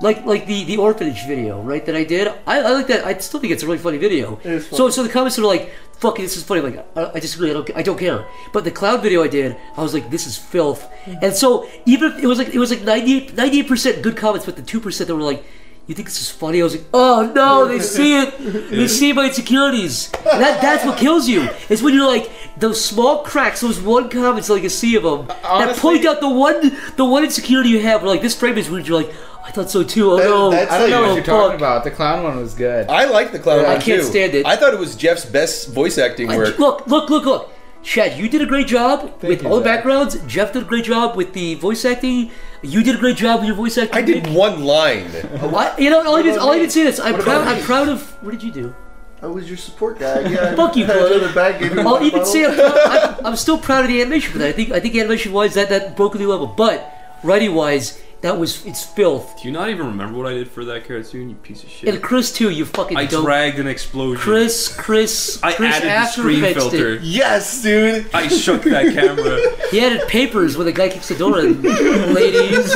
Like like the the orphanage video right that I did. I, I like that. I still think it's a really funny video.
Is
So so the comments are like fucking this is funny. Like I, I disagree. I don't I don't care. But the cloud video I did, I was like this is filth. And so even if it was like it was like 98 percent good comments, but the two percent that were like. You think this is funny? I was like, oh no, they see it. They see my insecurities. That that's what kills you. It's when you're like those small cracks, those one comments, like a sea of them, that point out the one the one insecurity you have. Where like this frame is weird. You're like, I thought so too. Oh
That-
no,
that's
I don't know what you're talking
fuck.
about. The clown one was good.
I like the clown
Yeah,
one
I can't
too.
stand it.
I thought it was Jeff's best voice acting
I-
work.
look, look, look, look. Shad, you did a great job with
you,
all the
Zach.
backgrounds. Jeff did a great job with the voice acting. You did a great job with your voice acting.
I did
Nick.
one line.
I, you know, I'll even,
about
I'll
me?
say this. I'm
What
proud.
about
I'm
me?
proud of. What did you do?
I was your support guy. Yeah.
Fuck you,
I had
Claude.
the bag, gave you
I'll
water
even
bottle.
say I'm, proud, I'm, I'm still proud of the animation for that. I think I think animation wise that that broke a new level. But writing wise, that was it's filth.
Do you not even remember what I did for that cartoon? You piece of shit.
And Chris too, you fucking
I
dope.
dragged an explosion.
Chris, Chris,
I
Chris
added the
After
screen
Effects did-
filter.
Yes, dude.
I shook that camera.
He added papers when the guy kicks the door in. Ladies.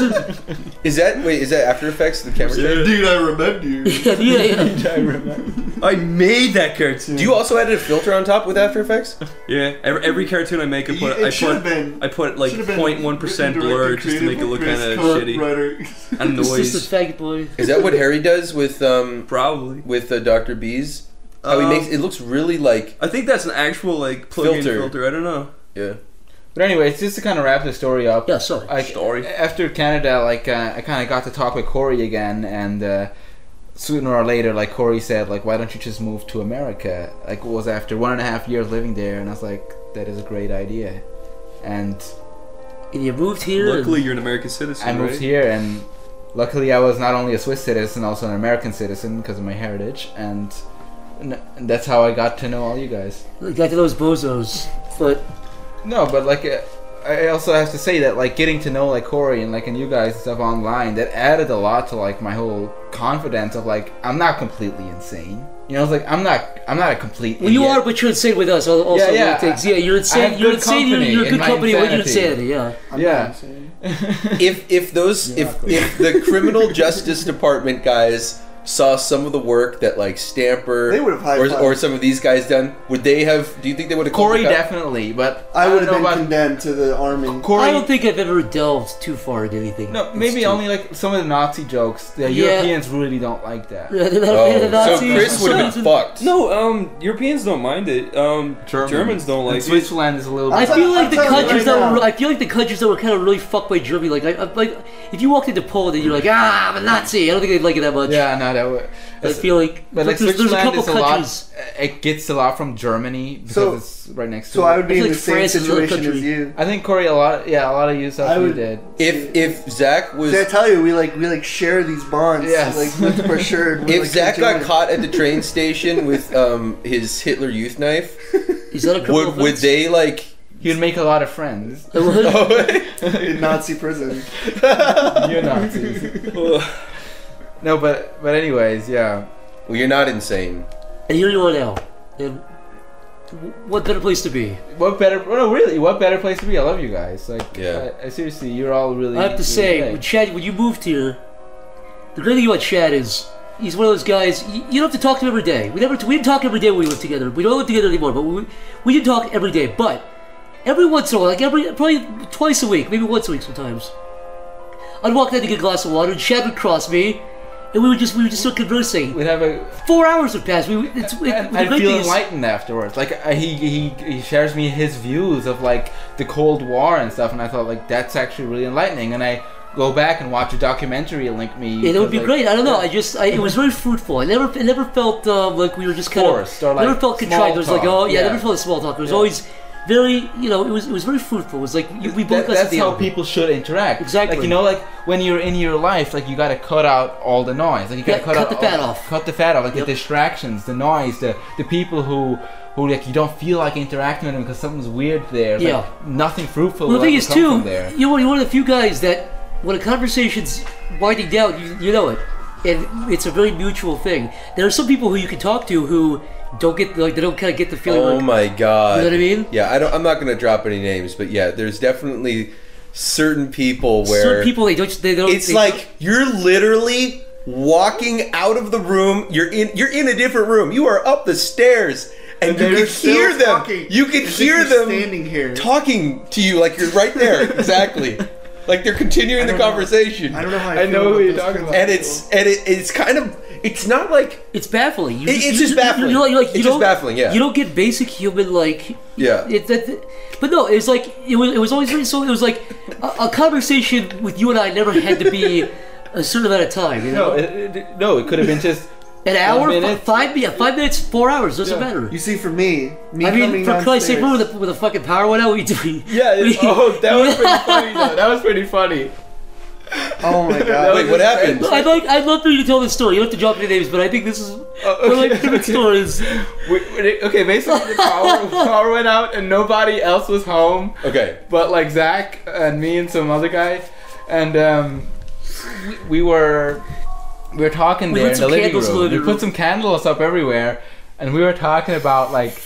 Is that wait? Is that After Effects? The camera shake?
Dude, I remember you.
yeah, yeah.
I made that cartoon.
Do you also added a filter on top with After Effects?
Yeah. Every, every cartoon I make, I put
It
I
should have
put
been.
I put like
should
0.1 percent blur just to make it look kind of shitty
Writer.
and
It's
noise.
just a faggot boy.
Is that what Harry does with um
Probably.
with uh, Doctor Bees? How he
Um,
makes it looks really like
I think that's an actual like plug-in
Filter.
filter. I don't know.
yeah.
But anyways, just to kind of wrap the story up.
Yeah, sorry.
Like
Story.
after Canada, like uh, I kind of got to talk with Corey again, and uh, sooner or later, like Corey said, like why don't you just move to America? Like it was after one and a half years living there, and I was like, that is a great idea. And
And you moved here. and-
Luckily, you're an American citizen,
I moved
right?
here, and luckily I was not only a Swiss citizen, also an American citizen because of my heritage, and, and that's how I got to know all you guys.
got to those bozos, but
No, but like, uh, I also have to say that like getting to know like Corey and like and you guys and stuff online that added a lot to like my whole confidence of like I'm not completely insane. You know, it's like I'm not I'm not a complete.
Well, you are, but you're insane with us. Also,
Yeah, yeah,
yeah, things. Yeah, you're
I
insane.
have
You're
good
insane. You're,
company
you're good
my
company with your
insanity.
insanity. Yeah.
I'm
Yeah.
insane.
if if those if if the criminal justice department guys saw some of the work that like Stamper
They would've
or, or some of these guys done, would they have? Do you think they would have?
Corey definitely, but
I would have been
about
condemned to the army.
Corey.
I don't think I've ever delved too far into anything.
no, maybe
too-
only like some of the Nazi jokes. The
Yeah.
Europeans really don't like that.
Yeah, they're not a the
Oh, so Chris would have been fucked.
No, um, Europeans don't mind it. Um, Germans, don't like it.
Switzerland is a little.
I
bit...
feel like the
I'm telling you
countries
right
that were. I feel like the countries that were kind of really fucked by Germany. Like, I, I, like if you walked into Poland and you're like, ah, I'm a Nazi. I don't think they'd like it that much.
yeah, no, that would.
I feel like,
But like
there's, there's a couple
is a lot. It gets a lot from Germany because
So-
it's right next to.
So
it.
I would be
I
in
feel
the
like
same
France
situation as you.
I think Corey a lot. Yeah, a lot of you stuff
I
you
would-
did.
If if Zach was
Did I tell you we like we like share these bonds?
Yes.
Like for sure. We're,
if
like,
Zach got caught at the train station with um his Hitler Youth knife,
Is that a criminal
would would they like?
You'd make a lot of friends.
In Nazi prison.
You're Nazis. No, but but anyways, yeah.
Well, you're not insane.
and here you are now. And what better place to be?
What better? oh, No, really. What better place to be? I love you guys. Like,
Yeah.
I, I seriously, you're all really.
I have to
really
say,
great.
when Shad, when you moved here, the great thing about Shad is he's one of those guys. You, you don't have to talk to him every day. We never, we didn't talk every day when we lived together. We don't live together anymore, but we, we did talk every day. But every once in a while, like every probably twice a week, maybe once a week sometimes, I'd walk down to get a glass of water, and Shad would cross me, and we would just we would just start conversing.
We'd have a.
Four hours would pass. We it's, it,
And I'd feel enlightened afterwards. Like uh, he, he he shares me his views of like the Cold War and stuff, and I thought like that's actually really enlightening. And I go back and watch a documentary and link me.
Yeah, that would be
like,
great. I don't know. I just, I, it was very fruitful. I never, it never felt uh, like we were just kind
Forced or,
of,
like,
never felt contrived. It was like, oh yeah,
Yeah.
never felt small talk. It was
Yeah.
always very, you know, it was, it was very fruitful. It was like you- we both
That, that's how people should interact.
Exactly.
Like you know, like when you're in your life, like you gotta cut out all the noise. Like you gotta
Yeah,
cut,
cut
out
the fat
all-
off.
Cut the fat off. Like
Yep.
the distractions, the noise, the the people who who like you don't feel like interacting with them because something's weird there.
Yeah.
Like, nothing fruitful.
Well, the thing is too,
there.
you're, you're one of the few guys that when a conversation's winding down, you, you know it, and it's a very mutual thing. There are some people who you can talk to who don't get like they don't kind of get the feeling.
Oh
like,
my god.
You know what I mean?
Yeah, I don't. I'm not gonna drop any names, but yeah, there's definitely certain people where
certain people they don't they don't.
it's
they-
like you're literally walking out of the room. You're in. You're in a different room. You are up the stairs, and,
And
you
they're
can hear them.
talking.
You can hear them
standing here.
talking to you like you're right there. exactly. Like they're continuing the
don't know.
conversation.
I don't know how I,
I
feel
know
about
who you're talking about.
and it's and it, it's kind of it's not like
It's baffling. You,
It- it's
you-
just
you-
baffling.
You're like, you're like,
It's
you
just
don't-
baffling, yeah.
You don't get basic human like.
yeah.
It, that, but no, it's like it was. It was always very so. It was like a, a conversation with you and I never had to be a certain amount of time. You know,
No, it, it, no, it could have been just
an hour,
one
fi- five, yeah, five minutes, four hours doesn't
Yeah.
matter.
You see, for me, me
I mean, for Christ's sake,
downstairs-
remember with the, with the fucking power went out? We, we,
yeah.
we-
It, oh, that was pretty funny. Though. That was pretty funty.
Oh my god!
Wait, what happened?
I'd like, I'd love for you to tell this story. You don't have to drop any names, but I think this is
Oh,
one of my
okay,
favorite
okay.
stories.
We, we- okay, basically the power, power went out and nobody else was home.
Okay.
but like Zach and me and some other guy, and um, we, we were we were talking
We
there in the living
candles
room.
the
We put
room.
some candles up everywhere, and we were talking about like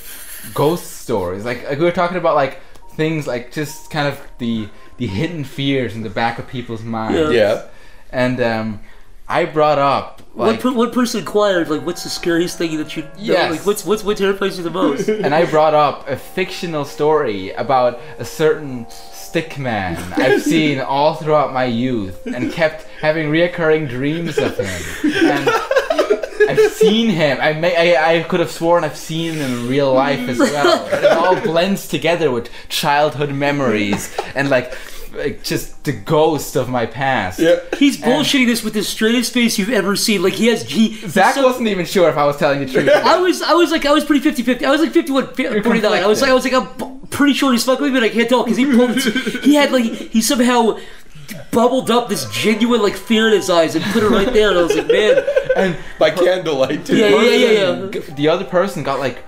ghost stories. Like, like we were talking about like things like just kind of the the hidden fears in the back of people's minds.
Yeah.
Yeah.
And um, I brought up like
per, one person inquired, like, what's the scariest thing that you know?
Yes.
Like, what's, what's, what terrifies you the most?
and I brought up a fictional story about a certain stick man I've seen all throughout my youth and kept having reoccurring dreams of him. And I've seen him. I, may, I I could have sworn I've seen him in real life as well. It all blends together with childhood memories and like, like just the ghost of my past.
Yeah.
He's bullshitting this with the straightest face you've ever seen. Like, he has. He,
Zach
so-
wasn't even sure if I was telling the truth.
I was, I was like, I was pretty 50-50. I was like 51, 49. I was like, I was like, I'm pretty sure he's fucking with me, but I can't tell because he pulled. he had like, he somehow bubbled up this genuine like fear in his eyes and put it right there, and I was like, man,
and
By candlelight too.
Yeah, yeah, yeah, yeah.
The other person got like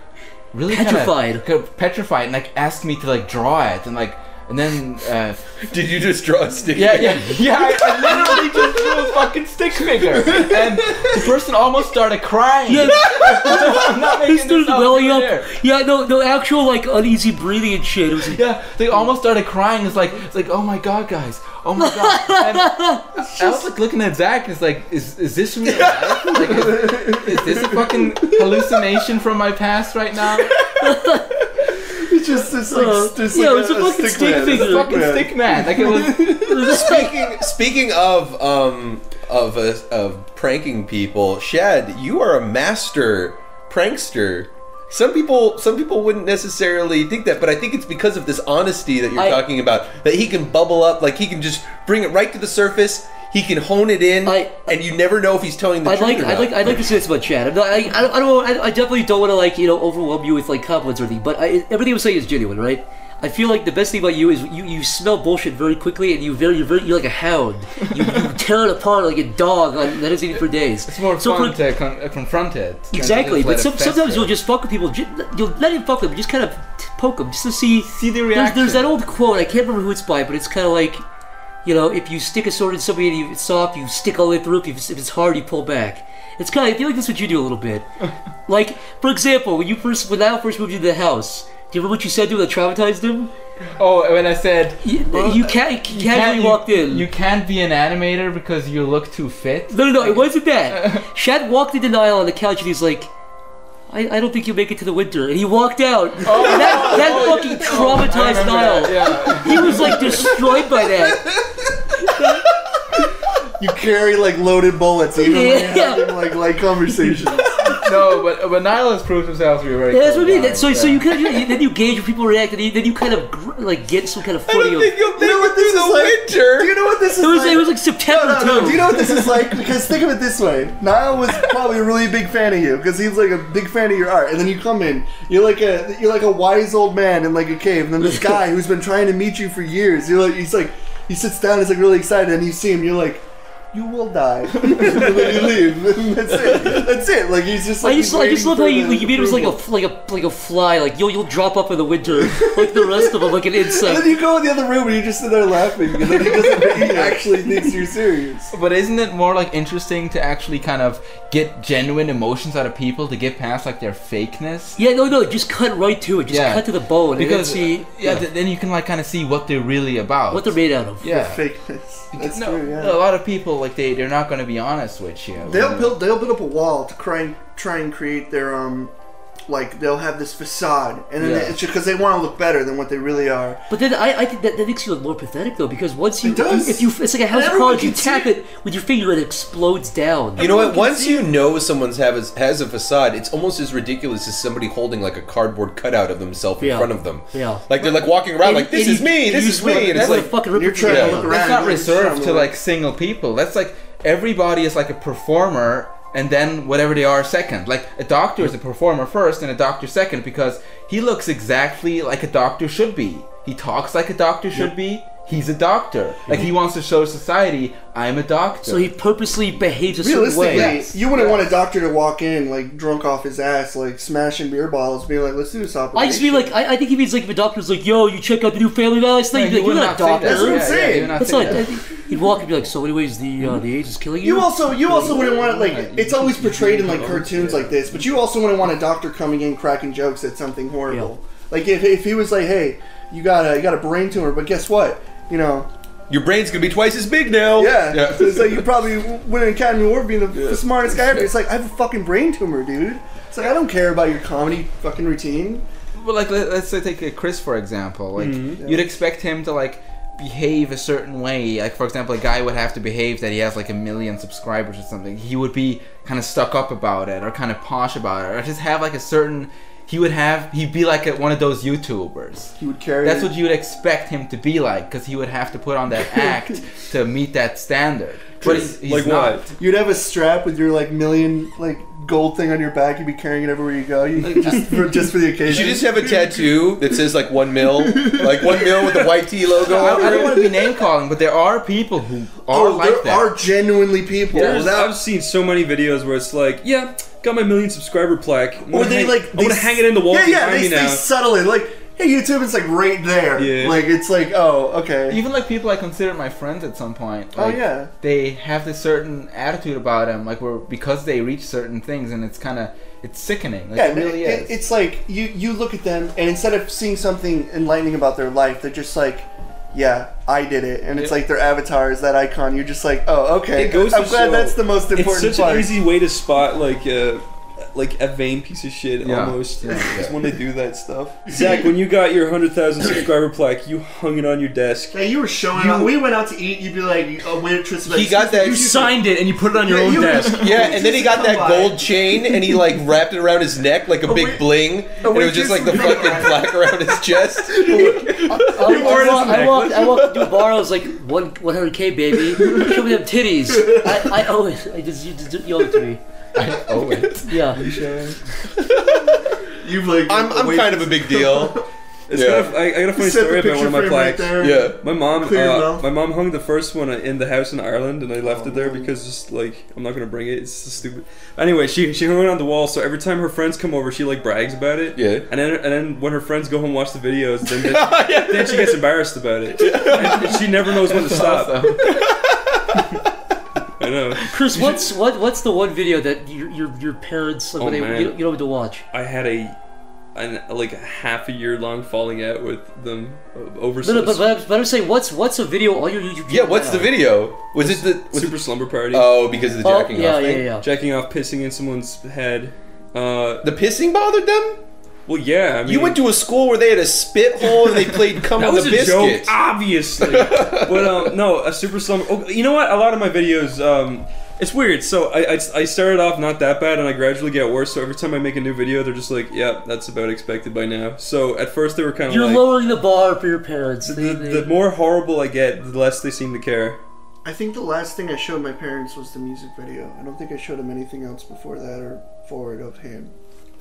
really
Petrified.
Kinda, got petrified, and like asked me to like draw it, and like and then uh,
Did you just draw a stick?
yeah, yeah, yeah. I, I literally just drew a fucking stick figure, and the person almost started crying.
Yeah,
I'm not
he
making
started
this up.
welling up.
there.
Yeah, no, no actual like uneasy breathing and shit. It was like,
Yeah, they almost started crying. It's like, it's like, oh my god, guys, oh my god. And I was like looking at Zach. It's like, is is this real life? Like, is, is this a fucking hallucination from my past right now?
It's just this like,
Uh,
just
yeah,
like
it's a fucking stick
man,
figure.
a
Fucking
man.
stick man. Like it was.
speaking speaking of um of uh, of pranking people, Shad, you are a master prankster. Some people some people wouldn't necessarily think that, but I think it's because of this honesty that you're
I-
talking about that he can bubble up, like he can just bring it right to the surface. He can hone it in,
I-
and you never know if he's telling the
I'd
truth
like,
or
I'd like, I'd like to say this about Shad. Not, I, I, don't, I definitely don't want to like, you know, overwhelm you with like compliments or anything. But I, everything I'm saying is genuine, right? I feel like the best thing about you is you, you smell bullshit very quickly, and you very, you're very, you're like a hound. You, you tear it apart like a dog on, that has eaten for days.
It's more
So
fun to con- uh, confront it.
Exactly, but some, sometimes you'll just fuck with people. You'll let him fuck them, just kind of poke them, just to see.
See the
There's,
reaction.
there's that old quote. I can't remember who it's by, but it's kind of like, you know, if you stick a sword in somebody and you, it's soft, you stick all the way through. If it's, if it's hard, you pull back. It's kind of. I feel like that's what you do a little bit. like, for example, when you first, when I first moved into the house, do you remember what you said to him that traumatized him?
Oh, when I said
You, you can't. You
you
casually
can't, you,
walked in.
you can't be an animator because you look too fit.
No, no, no, it wasn't that. Shad walked into Niall on the couch and he's like, I, I don't think you'll make it to the winter. And he walked out. Oh, and that that oh, fucking oh, traumatized Niall.
Yeah.
He was like destroyed by that.
You carry like loaded bullets even when you're having like light conversations.
no, but but Niall has proved himself to be a very.
Yeah, that's what I mean.
guy,
So, so you kind of then you gauge how people react, and you, then you kind of gr- like get some kind of
I
footing
don't
of.
think you'll make
You know what this
through
is
the
like?
winter.
Do you know what this is
It was
like?
it was like September
No, no,
too.
do you know what this is like? Because think of it this way: Niall was probably a really big fan of you because he's like a big fan of your art, and then you come in, you're like a you're like a wise old man in like a cave, and then this guy who's been trying to meet you for years, you're like he's like he sits down, he's like really excited, and you see him, you're like. You will die. and you leave. That's it. That's it. Like he's just. Like,
I just, I just love how you,
the
you made it was like a like a like a fly. Like you'll you'll drop up in the winter like the rest of them, like an
And
insect.
then you go in the other room and you just sit there laughing, because then he doesn't. He actually thinks you're serious.
But isn't it more like interesting to actually kind of get genuine emotions out of people to get past like their fakeness?
Yeah, no, no, just cut right to it. Just
Yeah.
cut to the bone,
Because
and then see
yeah, th- then you can like kind of see what they're really about.
what they're made out of.
yeah.
Fakeness. That's
no,
true. Yeah.
a lot of people like they they're not going to be honest with you.
They'll build they'll build up a wall to try and try and create their um like they'll have this facade and then
Yeah.
they, it's because they want to look better than what they really are.
But then I, I think that, that makes you look more pathetic though, because once you,
It does.
if you, it's like a house of cards. You tap
it.
it with your finger, it explodes down.
You know what? Once
see
you know someone's have a, has a facade, it's almost as ridiculous as somebody holding like a cardboard cutout of themselves in
Yeah.
front of them.
Yeah.
Like they're like walking around
And-
like this is me, this is me, and it's like
fucking
You're trying to look around.
That's not reserved to like single people. That's like everybody is like a performer and then whatever they are second. Like a doctor is a performer first and a doctor second because he looks exactly like a doctor should be. He talks like a doctor should be. He's a doctor. Like he wants to show society, I'm a doctor.
So he purposely behaves a certain
Realistically,
way.
Yes.
you wouldn't
Yes.
want a doctor to walk in like drunk off his ass, like smashing beer bottles, being like, "Let's do this operation."
I just mean like I, I think he means like if a doctor's like, "Yo, you check out the new Family Guy last night."
Yeah,
you're, like, you're not a
say that.
doctor."
That's what I'm
Yeah, yeah,
saying.
he would not
That's
say
not.
that.
He'd walk and be like, "So, anyways, the uh, the AIDS is killing you."
You also, you also wouldn't want it like it's always portrayed in like cartoons like this, but you also wouldn't want a doctor coming in cracking jokes at something horrible.
Yeah.
Like if, if he was like, "Hey, you got a you got a brain tumor," but guess what? You know,
your brain's gonna be twice as big now.
yeah,
yeah.
So it's like you probably win an Academy Award being the, the smartest guy ever. It's like I have a fucking brain tumor, dude. It's like I don't care about your comedy fucking routine.
Well, like let, let's say take Chris for example. Like mm-hmm. you'd expect him to like behave a certain way. Like for example, a guy would have to behave that he has like a million subscribers or something. He would be kind of stuck up about it, or kind of posh about it, or just have like a certain. He would have. He'd be like a, one of those YouTubers.
He would carry.
That's what you would expect him to be like, because he would have to put on that act to meet that standard. But he's, he's
like
not.
what?
You'd have a strap with your like million like gold thing on your back. You'd be carrying it everywhere you go. You just for just for the occasion.
You just have a tattoo that says like one mil, like one mil with the white T logo.
I,
over
I don't
it.
want to be name calling, but there are people who are
oh,
like
there
that.
are genuinely people.
There's,
that-
I've seen so many videos where it's like, yeah, got my million subscriber plaque. I'm
or they
hang,
like
I'm gonna
s-
hang it in the wall
Yeah, yeah. They,
me
they
now.
settle it like, hey YouTube, it's like right there.
Yeah.
Like it's like oh okay.
Even like people I considered my friends at some point.
oh yeah.
They have this certain attitude about them, like where because they reach certain things, and it's kind of it's sickening. Like,
Yeah,
it really
it-
is.
it's like you you look at them and instead of seeing something enlightening about their life, they're just like, yeah, I did it, and it's like their avatar is that icon. You're just like, oh, okay.
It goes
I'm glad
show
that's the most
It's
important
such
part.
an easy way to spot like uh, like a vain piece of shit
Yeah.
almost.
Yeah.
Is when they do that stuff. Zach, when you got your hundred thousand subscriber plaque, you hung it on your desk.
Yeah, you were showing up. We went out to eat. You'd be like, a waitress. would be
He
like,
got that-
You signed it and you put it on your
Yeah,
own
you-
desk.
Yeah, and then he got
Come
that
by.
gold chain and he like wrapped it around his neck like a big
wait-
bling, and it was just like the
waitress-
fucking plaque around his chest.
I, I,
wore it as a
walked, I, walked,
necklace.
I walked into a bar. I was like, one, 100k, baby. Show me them titties. I, I owe it. I just, you, just, you owe it to me.
Oh it.
Yeah.
You've like.
I'm I'm kind of a big deal.
It's
Yeah.
kind of, I, I got a funny
Set
story about one of my
picture frame right
plaques.
there.
Yeah.
My mom, uh, my mom hung the first one in the house in Ireland, and I left it there
Oh.
because just like I'm not gonna bring it. It's just stupid. Anyway, she she hung it on the wall, so every time her friends come over, she like brags about it.
Yeah.
And then and then when her friends go home and watch the videos, then then, then she gets embarrassed about it, and, and she never knows when to stop.
Awesome.
I know.
Chris, what's what what's the one video that your your, your parents like,
Oh,
they,
man.
you, you don't have to watch?
I had a. An, like a half a year long falling out with them uh, over
No, no, but, but, I'm, but I'm saying, what's what's a video on your YouTube?
Yeah, what's the video? Was it the was
super slumber party,
Oh, because of the
Oh,
jacking
yeah,
off
yeah,
thing?
yeah.
jacking off, pissing in someone's head. Uh,
The pissing bothered them?
Well, yeah. I mean,
You went to a school where they had a spit hole and they played come
That
on
was
the
a joke,
biscuit.
obviously. but um, no, a super slumber. Oh, you know what? A lot of my videos, um, it's weird. So I, I, I started off not that bad, and I gradually get worse. So every time I make a new video, they're just like, "Yeah, that's about expected by now." So at first they were kind of
You're
like,
lowering the bar for your parents.
the, the, the more horrible I get, the less they seem to care.
I think the last thing I showed my parents was the music video. I don't think I showed them anything else before that or forward of him.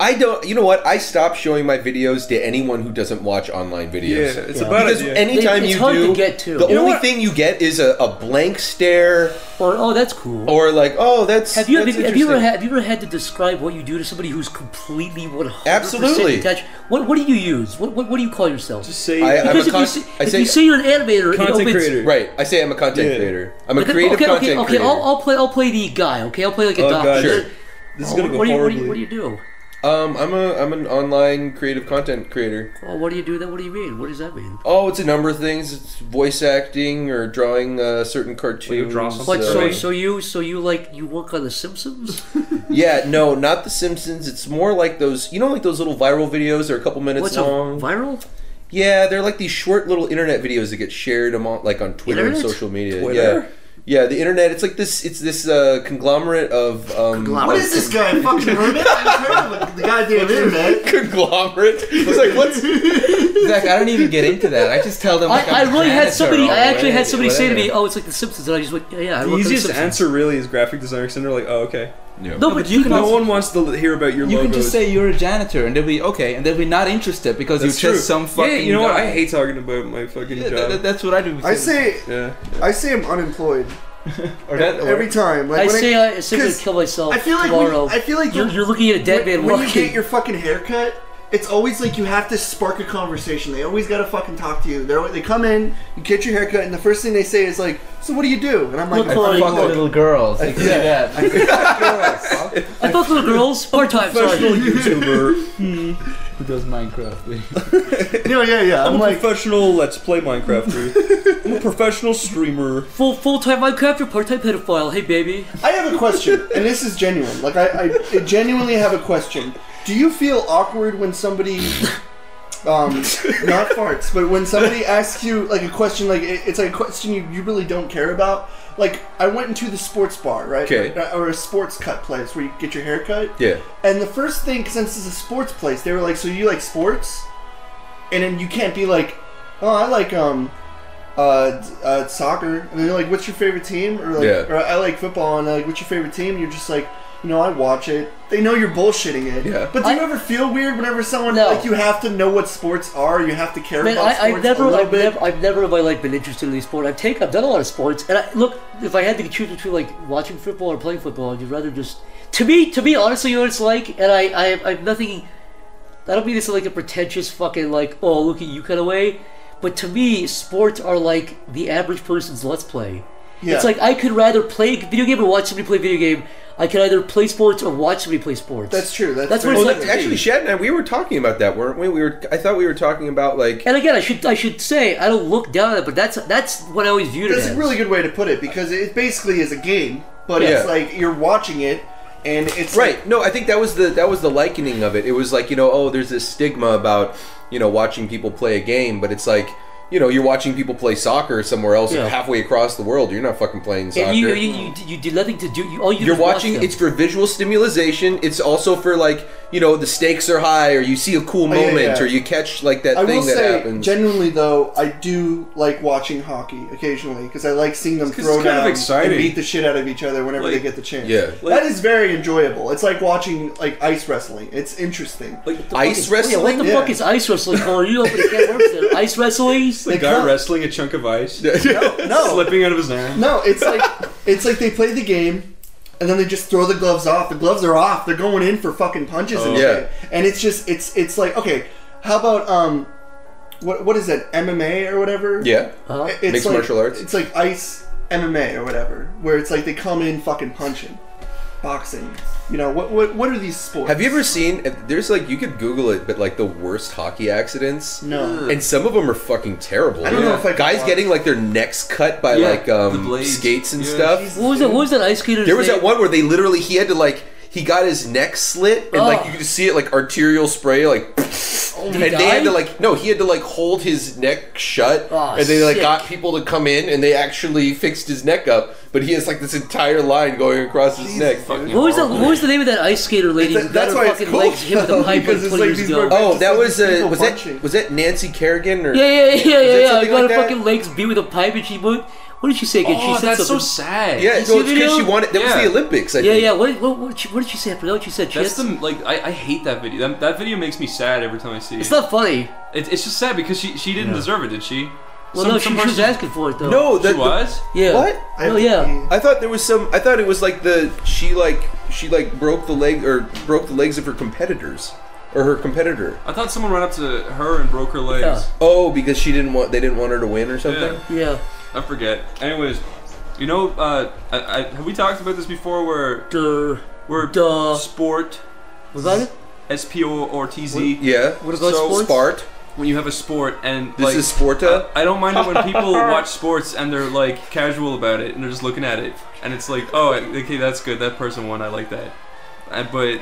I don't. You know what? I stopped showing my videos to anyone who doesn't watch online videos.
Yeah, it's
Yeah.
a bad
Because
idea.
anytime
It's
you
hard to
do,
get to.
the
You
only thing you get is a, a blank stare
or, oh, that's cool.
or like, oh, that's.
have you
that's
have, you ever had have you ever had to describe what you do to somebody who's completely one hundred
Absolutely.
attached? What what do you use? What what, what do you call yourself?
just say
I- I'm
because
a
if,
con-
you say,
I
if
say-
you say you're an animator, it
content
opens,
creator.
Right. I say I'm a content
Yeah.
creator. I'm a
Okay,
creative
okay,
content
okay, okay.
creator.
I'll, I'll play. I'll play the guy. Okay, I'll play like a
Oh,
doctor.
God.
Sure.
This is
Oh,
gonna go
what, do you, what, do
horribly.
you, what do you do?
Um, I'm a I'm an online creative content creator.
Oh, what do you do? Then what do you mean? What does that mean?
Oh, it's a number of things. It's voice acting or drawing uh, certain cartoons.
draw something?
What?
uh,
So so you so you like you work on The Simpsons?
yeah, no, not The Simpsons. It's more like those, you know, like those little viral videos. They're a couple minutes
What's a
long.
viral?
yeah, they're like these short little internet videos that get shared among, like on Twitter and social media.
Twitter?
Yeah, yeah, the internet. It's like this. It's this uh, conglomerate of um,
Conglomerate.
What is this guy? Fucking hermit? I've heard of the goddamn internet.
conglomerate. It's like what's
Zach, I don't even get into that. I just tell them.
I,
Like,
I
I'm
really had somebody. I actually had
whatever-
somebody say to me, "Oh, it's like The Simpsons," and I just went, "Yeah, yeah." I
The
work on
easiest
The Simpsons.
answer really is graphic designer, because they're like, "Oh, okay."
Yeah.
No, but you can.
No
also,
one wants to hear about your
You
logos.
can just say you're a janitor, and they'll be okay, and they'll be not interested because
That's
you're
true.
just some fucking.
Yeah, you know what? I hate talking about my fucking
Yeah,
job.
that- that- that's what I do.
I say,
yeah.
I say I'm unemployed
or that, or,
every time. Like
I
when
say I, I say I'm gonna
'cause
kill myself
I feel like
tomorrow.
when, I feel like
you're, you're looking at a dead man
when, when you get your fucking haircut, it's always like you have to spark a conversation. They always gotta fucking talk to you. They they come in, you get your haircut, and the first thing they say is like, "So what do you do?" And I'm like,
Look,
"I
I fuck
look."
little girls. You can
Yeah.
that. I fuck girls.
I fuck little girls part time.
Professional
Sorry.
YouTuber. Hmm.
Who does Minecraft?
Yeah, yeah, yeah.
I'm
I'm
a
like,
professional Let's Play Minecrafter. I'm a professional streamer.
Full full time Minecrafter, part time pedophile. Hey baby.
I have a question, and this is genuine. Like, I, I genuinely have a question. Do you feel awkward when somebody, um, not farts, but when somebody asks you like a question, like it- it's like a question you, you really don't care about? Like, I went into the sports bar, right?
Okay.
Or, or a sports cut place where you get your hair cut.
yeah.
And the first thing, since it's a sports place, they were like, "So you like sports?" And then you can't be like, "Oh, I like um, uh, uh soccer." And they're like, "What's your favorite team?" Or like,
Yeah.
or "I like football." And like, "What's your favorite team?" And you're just like, "You know, I watch it." They know you're bullshitting it.
Yeah.
But do you
I-
ever feel weird whenever someone
No.
like you have to know what sports are? You have to care
Man,
about
I,
sports
I've never,
a little
I've
bit.
never, I've never in my life been interested in these sports. I've taken, I've done a lot of sports, and I look. If I had to choose between like watching football or playing football, I'd rather just. To me, to me, honestly, you know what it's like, and I, I, I have nothing. I don't mean this in like a pretentious fucking like oh look at you kind of way, but to me sports are like the average person's let's play.
Yeah.
It's like I could rather play video game or watch somebody play video game. I can either play sports or watch somebody play sports.
That's true. That's,
That's what
Well,
it's like-
actually, Shad and I, we were talking about that, weren't we? We were. I thought we were talking about like.
And again, I should I should say I don't look down at it, but that's that's what I always viewed it
That's a really good way to put it because it basically is a game, but
Yeah.
it's like you're watching it, and it's
Right. No, I think that was the that was the likening of it. It was like you know, oh, there's this stigma about you know watching people play a game, but it's like you know you're watching people play soccer somewhere else
Yeah.
halfway across the world. You're not fucking playing soccer.
You, you, you, you did nothing to do. You, all you do
You're
is watch
watching.
them.
It's for visual stimulation. It's also for like you know the stakes are high, or you see a cool
Oh, yeah,
moment,
yeah.
or you catch like that
I
thing
will
that
say,
happens.
genuinely though, I do like watching hockey occasionally because I like seeing them throw
it's kind of
down
exciting.
and beat the shit out of each other whenever
Like-
they get the chance.
Yeah.
that is very enjoyable. It's like watching like ice wrestling. It's interesting.
Like
What the
Ice
is-
wrestling?
Yeah, what the
Yeah.
fuck is ice wrestling called? You open a can of worms. Ice wrestling?
The
They
guy
come-
wrestling a chunk of ice,
no,
slipping out of his hand.
no, it's like it's like they play the game. And then they just throw the gloves off. The gloves are off. They're going in for fucking punches and
Oh.
shit. And it's just it's it's like okay, how about um, what what is that MMA or whatever?
yeah.
Huh?
It's
Mixed
like,
martial arts?
It's like ice MMA or whatever, where it's like they come in fucking punching, boxing. You know what? What, what are these sports?
Have you ever seen? There's like you could Google it, but like the worst hockey accidents.
No.
And some of them are fucking terrible.
I don't know if I could
guys
watch.
getting like their necks cut by
Yeah,
like um skates and
Yeah.
stuff.
What was that? What was that ice skater?
There was that one where they literally he had to like he got his neck slit and like
Oh.
you could see it like arterial spray like and
he
they had to like no he had to like hold his neck shut
Oh,
and they like
sick.
got people to come in and they actually fixed his neck up but he has like this entire line going across his neck.
Fucking
What was the. What was the name of that ice skater lady
That-
who got
that's
her
why it's
fucking
cool,
legs hit with a pipe like 20 years ago?
Oh, that was
these
uh,
people
was that was that Nancy Kerrigan or
Yeah, yeah, yeah, yeah,
that
yeah. I got
like
her fucking legs beat with a pipe, and she what? What did she say again?
Oh,
she said
that's so sad.
yeah,
You
so it's because she wanted that
Yeah.
was the Olympics. I
Yeah,
think.
yeah. What, what, what, did she, what did she say? I forgot what she said. She
That's
had-
the like I, I hate that video. That, that video makes me sad every time I see it.
It's not funny.
It, it's just sad because she she didn't deserve it, did she?
Well,
Some-
no, she,
some
she was asking for it though.
No, the,
She
the-
was.
Yeah.
what?
I have
Oh, yeah.
I thought there was some. I thought it was like the she like she like broke the leg or broke the legs of her competitors or her competitor.
I thought someone ran up to her and broke her legs.
Yeah.
Oh, because she didn't want they didn't want her to win or something.
Yeah.
Yeah.
I forget. Anyways, you know, uh, I, I, have we talked about this before? Where
Duh.
where
Duh.
sport,
Was that it?
S P O or T Z.
Yeah.
What about
So,
sport.
Spart.
When you have a sport and
This
like,
is Sporta.
I don't mind it when people watch sports and they're like casual about it and they're just looking at it and it's like, oh, okay, that's good. That person won. I like that. Uh, but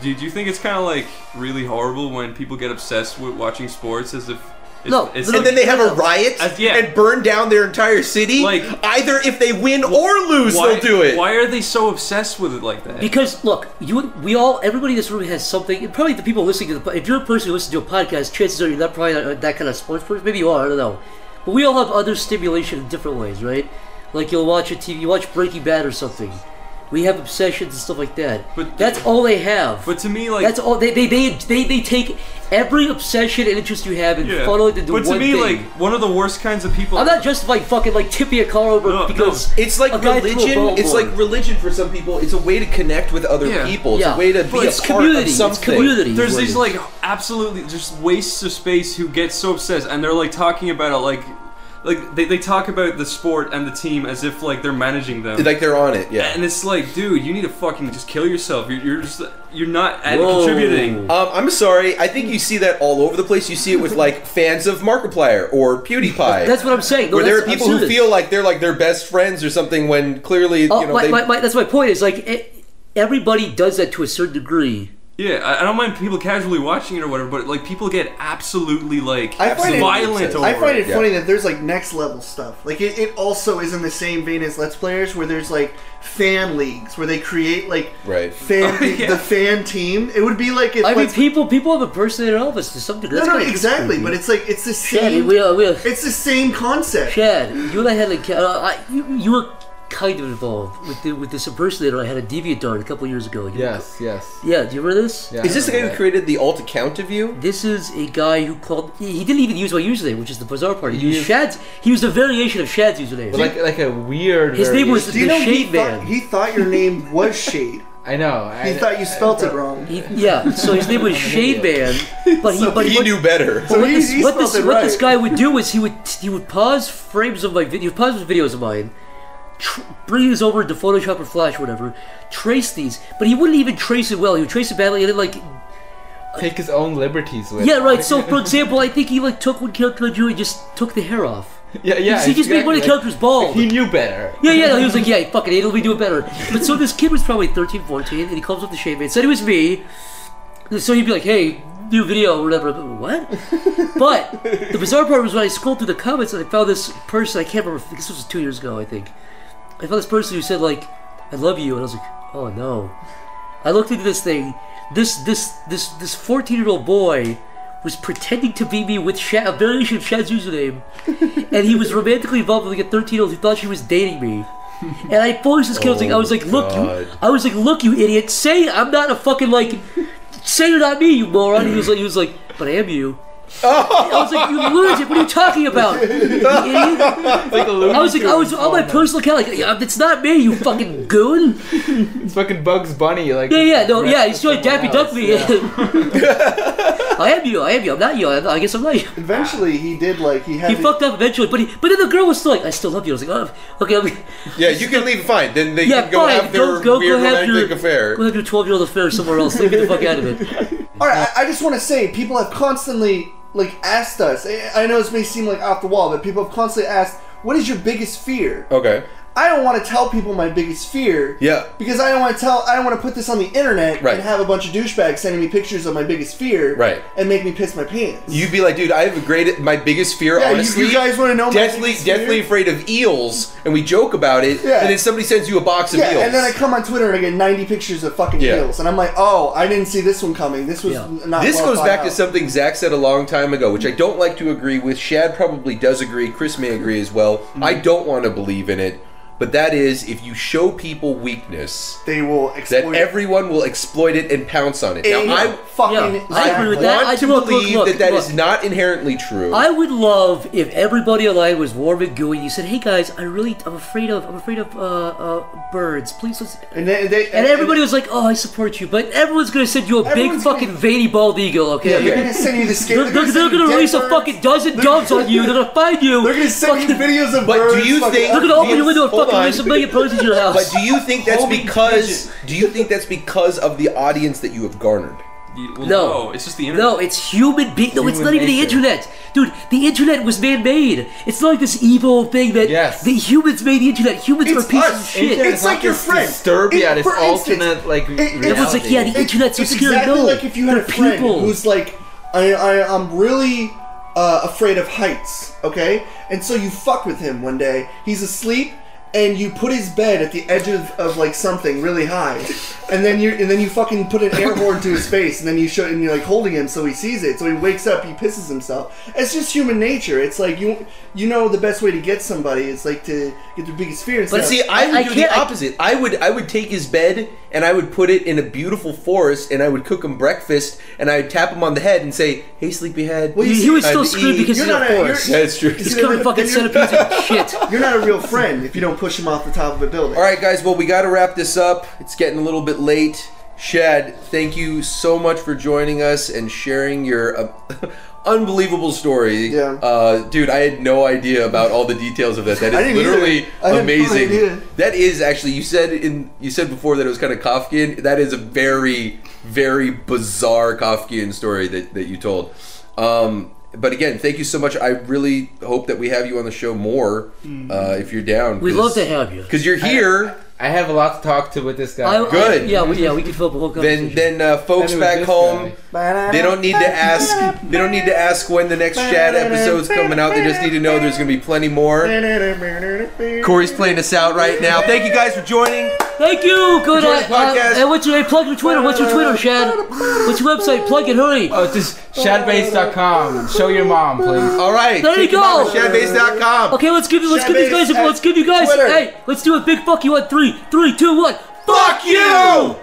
do, do you think it's kind of like really horrible when people get obsessed with watching sports as if it's,
No,
it's
no,
and then they have a riot
Uh, yeah.
and burn down their entire city.
Like-
either if they win or lose,
why,
they'll do it.
Why are they so obsessed with it like that?
Because look, you we all everybody in this room has something. And probably the people listening to the if you're a person who listens to a podcast, chances are you're not probably not that kind of sports person. Maybe you are. I don't know. But we all have other stimulation in different ways, right? Like you'll watch a TV, you watch Breaking Bad or something. We have obsessions and stuff like that.
But-
that's all they have.
but to me, like
that's all they they, they they they take every obsession and interest you have and
yeah.
funnel it into the city.
but to me,
thing.
like one of the worst kinds of people.
I'm not just like fucking like tipping a car over
No, no.
because
It's like
a guy threw a
religion. It's like religion for some people. It's a way to connect with other
Yeah.
people. It's
Yeah.
a way to
But
be a
it's
part
community.
of
It's community.
There's
is
these like absolutely just wastes of space who get so obsessed and they're like talking about it like like they, they talk about the sport and the team as if like they're managing them.
Like they're on it. Yeah.
and it's like, dude, you need to fucking just kill yourself. You're, you're just you're not add-
Whoa.
contributing.
Um, I'm sorry. I think you see that all over the place. You see it with like fans of Markiplier or PewDiePie.
That's what I'm saying. No,
where there are
that's- I'm
people who feel like they're like their best friends or something when clearly
Oh,
you know
my,
they,
my, my, that's my point. Is like e everybody does that to a certain degree.
Yeah, I, I don't mind people casually watching it or whatever, but like people get absolutely like
I find it-
violent over
I find it
Yeah.
funny that there's like next level stuff. Like it, it also is in the same vein as Let's Players, where there's like fan leagues where they create like
Right.
fan
Oh, yeah.
the fan team. It would be like if
I mean,
let's-
people people have impersonated Elvis to some degree.
no,
That's
no,
kinda-
exactly. But it's like it's the
Shad,
same.
we are, we are,
It's the same concept.
Shad, you and I had like, uh, I, you, you were kind of involved with the, with this impersonator. I had a DeviantArt a couple years ago. You-
Yes, yes.
Yeah, do you remember this?
Yeah,
is this the guy
I
who created the alt account of you?
This is a guy who called. He he didn't even use my username, which is the bizarre part. He
He
used
used-
Shad's. He used a variation of Shad's username.
that. Like like a weird.
His name was.
Do you
The
know he
Shade
thought,
Man.
he thought your name was Shade?
I know.
He
I,
thought you spelt it wrong.
He, yeah, so his name was Shade Man, but he,
So
but
He
what-
knew better.
But what,
he-
this,
he
what, this,
it
what this guy would do is he would he would pause frames of my video, pause videos of mine, tr- bring these over into Photoshop or Flash, or whatever, trace these, but he wouldn't even trace it well. He would trace it badly, and then like
take his own liberties with.
yeah, right. So for example, I think he like took one character I drew and just took the hair off.
yeah, yeah.
he just made one of the characters bald.
He knew better.
Yeah, yeah, no, he was like, yeah, fucking it, let me do it better. But so this kid was probably 13, 14, and he comes up to Shane Man, said it was me. So he'd be like, hey, new video or whatever. What? But the bizarre part was when I scrolled through the comments and I found this person, I can't remember, this was two years ago, I think. I found this person who said, like, I love you, and I was like, oh no. I looked into this thing. This, this, this, this 14 year old boy was pretending to be me with Shad, a variation of Shad's username and he was romantically involved with like a 13 year old who thought she was dating me. And I forced this kid. I was like, I was oh, like, look, you. I was like, look, you idiot. Say I'm not a fucking like. Say you're not me, you moron. He was like, he was like, but I am you. I was like, you lunatic. What are you talking about? You idiot.
Like a
I was like, I was
Looney
on my
Tunes
personal account. Like, yeah, it's not me, you fucking goon.
It's fucking Bugs Bunny. Like
Yeah, yeah, no, yeah. He's
dressed
trying
as
to Daffy Duck me.
else,
I am you. I am you. I'm not you. I, I guess I'm not you.
Eventually, he did like he had.
He
to-
fucked up eventually, but he, but then the girl was still like, I still love you. I was like, oh, okay. I mean,
Yeah, you can leave fine. Then they
Yeah,
can go
fine.
have their
Go- go-
weird
go have
romantic
your-
affair.
Go have your 12 year old affair somewhere else. Leave me the fuck out of it.
All right, I, I just want to say, people have constantly like asked us. I, know this may seem like off the wall, but people have constantly asked, "What is your biggest fear?"
Okay.
I don't want to tell people my biggest fear.
Yeah.
Because I don't want to tell. I don't want to put this on the internet
Right.
and have a bunch of douchebags sending me pictures of my biggest fear.
Right.
And make me piss my pants.
You'd be like, dude, I have a great. My biggest fear,
Yeah, you-
honestly.
you guys wanna know my
Deathly,
biggest fear?
deathly afraid of eels, and we joke about it.
Yeah.
And then somebody sends you a box of
yeah,
eels.
and then I come on Twitter and I get 90 pictures of fucking
Yeah.
eels, and I'm like, oh, I didn't see this one coming. This was
Yeah.
not.
This
well
goes
thought
back to something Zach said a long time ago, which I don't like to agree with. Shad probably does agree. Chris may agree as well.
Mm-hmm.
I don't want to believe in it, but that is if you show people weakness,
They will
that
exploit
everyone will exploit it and pounce on it. Now,
a
I
fucking.
Yeah, I agree with that.
want
I-
to
look, look,
believe
look,
that that is
look.
not inherently true.
I would love if everybody online was warm and gooey. You said, "Hey guys, I really, I'm afraid of, I'm afraid of uh, uh, birds. Please." Let's...
And, they, they,
And everybody was like, "Oh, I support you," but everyone's gonna send you a big
Everyone's gonna-
fucking veiny bald eagle. Okay,
Yeah, they're gonna send you the scare.
They're, they're, they're
send you
gonna
dead
release a fucking dozen doves on you. They're gonna find you.
They're gonna send you videos of
But do
birds.
you think-
They're gonna open your window and
hold
fucking
on.
release a million birds into your house.
but do you think that's
Homing
because? Do you think that's because of the audience that you have garnered?
You- well,
No.
no, it's just the internet.
No, it's human being. No, it's
Human
not even the internet, dude. The internet was man-made. It's not like this evil thing that
Yes.
the humans made the internet. Humans
It's
are pieces
us.
of shit.
Internet
It's
is
like your friend.
Disturbia,
It-
this
for instance,
alternate like
it-
reality.
Everyone's like, yeah, the
It-
internet's so
it's
scary.
exactly
no,
like if you had a friend
people.
who's like, I, I, I'm really uh, afraid of heights, okay? And so you fuck with him one day. He's asleep, and you put his bed at the edge of, of like something really high, and then you and then you fucking put an air horn to his face, and then you show and you're like holding him so he sees it, so he wakes up, he pisses himself. It's just human nature. It's like you you know the best way to get somebody is like to get their biggest fear. And
But see, I
I-
would
I
do
can't-
the opposite. I would I would take his bed and I would put it in a beautiful forest and I would cook him breakfast and I would tap him on the head and say, "Hey, sleepyhead."
Well, you
he,
see,
he would still
eat-
scream because
you're
he's
not
a
a-
forest.
you're-
That's true.
He's
See,
covered fucking
then you're-
centipedes and shit.
You're not a real friend if you don't push him off the top of a building.
All right, guys. Well, we got to wrap this up. It's getting a little bit late. Shad, thank you so much for joining us and sharing your uh, unbelievable story.
Yeah.
Uh, dude, I had no idea about all the details of that. That is literally
I had no
amazing.
idea.
That is actually you said in you said before that it was kind of Kafkian. That is a very very bizarre Kafkian story that that you told. Um, but again, thank you so much. I really hope that we have you on the show more uh, if you're down.
We'd love to have you.
because you're here.
I have a lot to talk to with this guy.
I- I-
Good.
yeah, we, yeah, we can fill up a whole
then
conversation.
then uh, folks
Better
back home
guy.
they don't need to ask they don't need to ask when the next Shad episode's coming out they just need to know there's gonna be plenty more Corey's playing us out right now thank you guys for joining
Thank you. Good.
Enjoy
Uh,
the podcast.
uh, and what's your hey, plug your Twitter? What's your Twitter, Shad? What's your website? Plug it. Hurry.
Oh, it's just shadbase.com. Show your mom, please.
all right
There you
check them out
go.
at shadbase.com
Okay, let's give you. Let's give these guys. A, let's give you guys.
Twitter.
Hey, let's do a big fuck you on three, three, two, one.
fuck you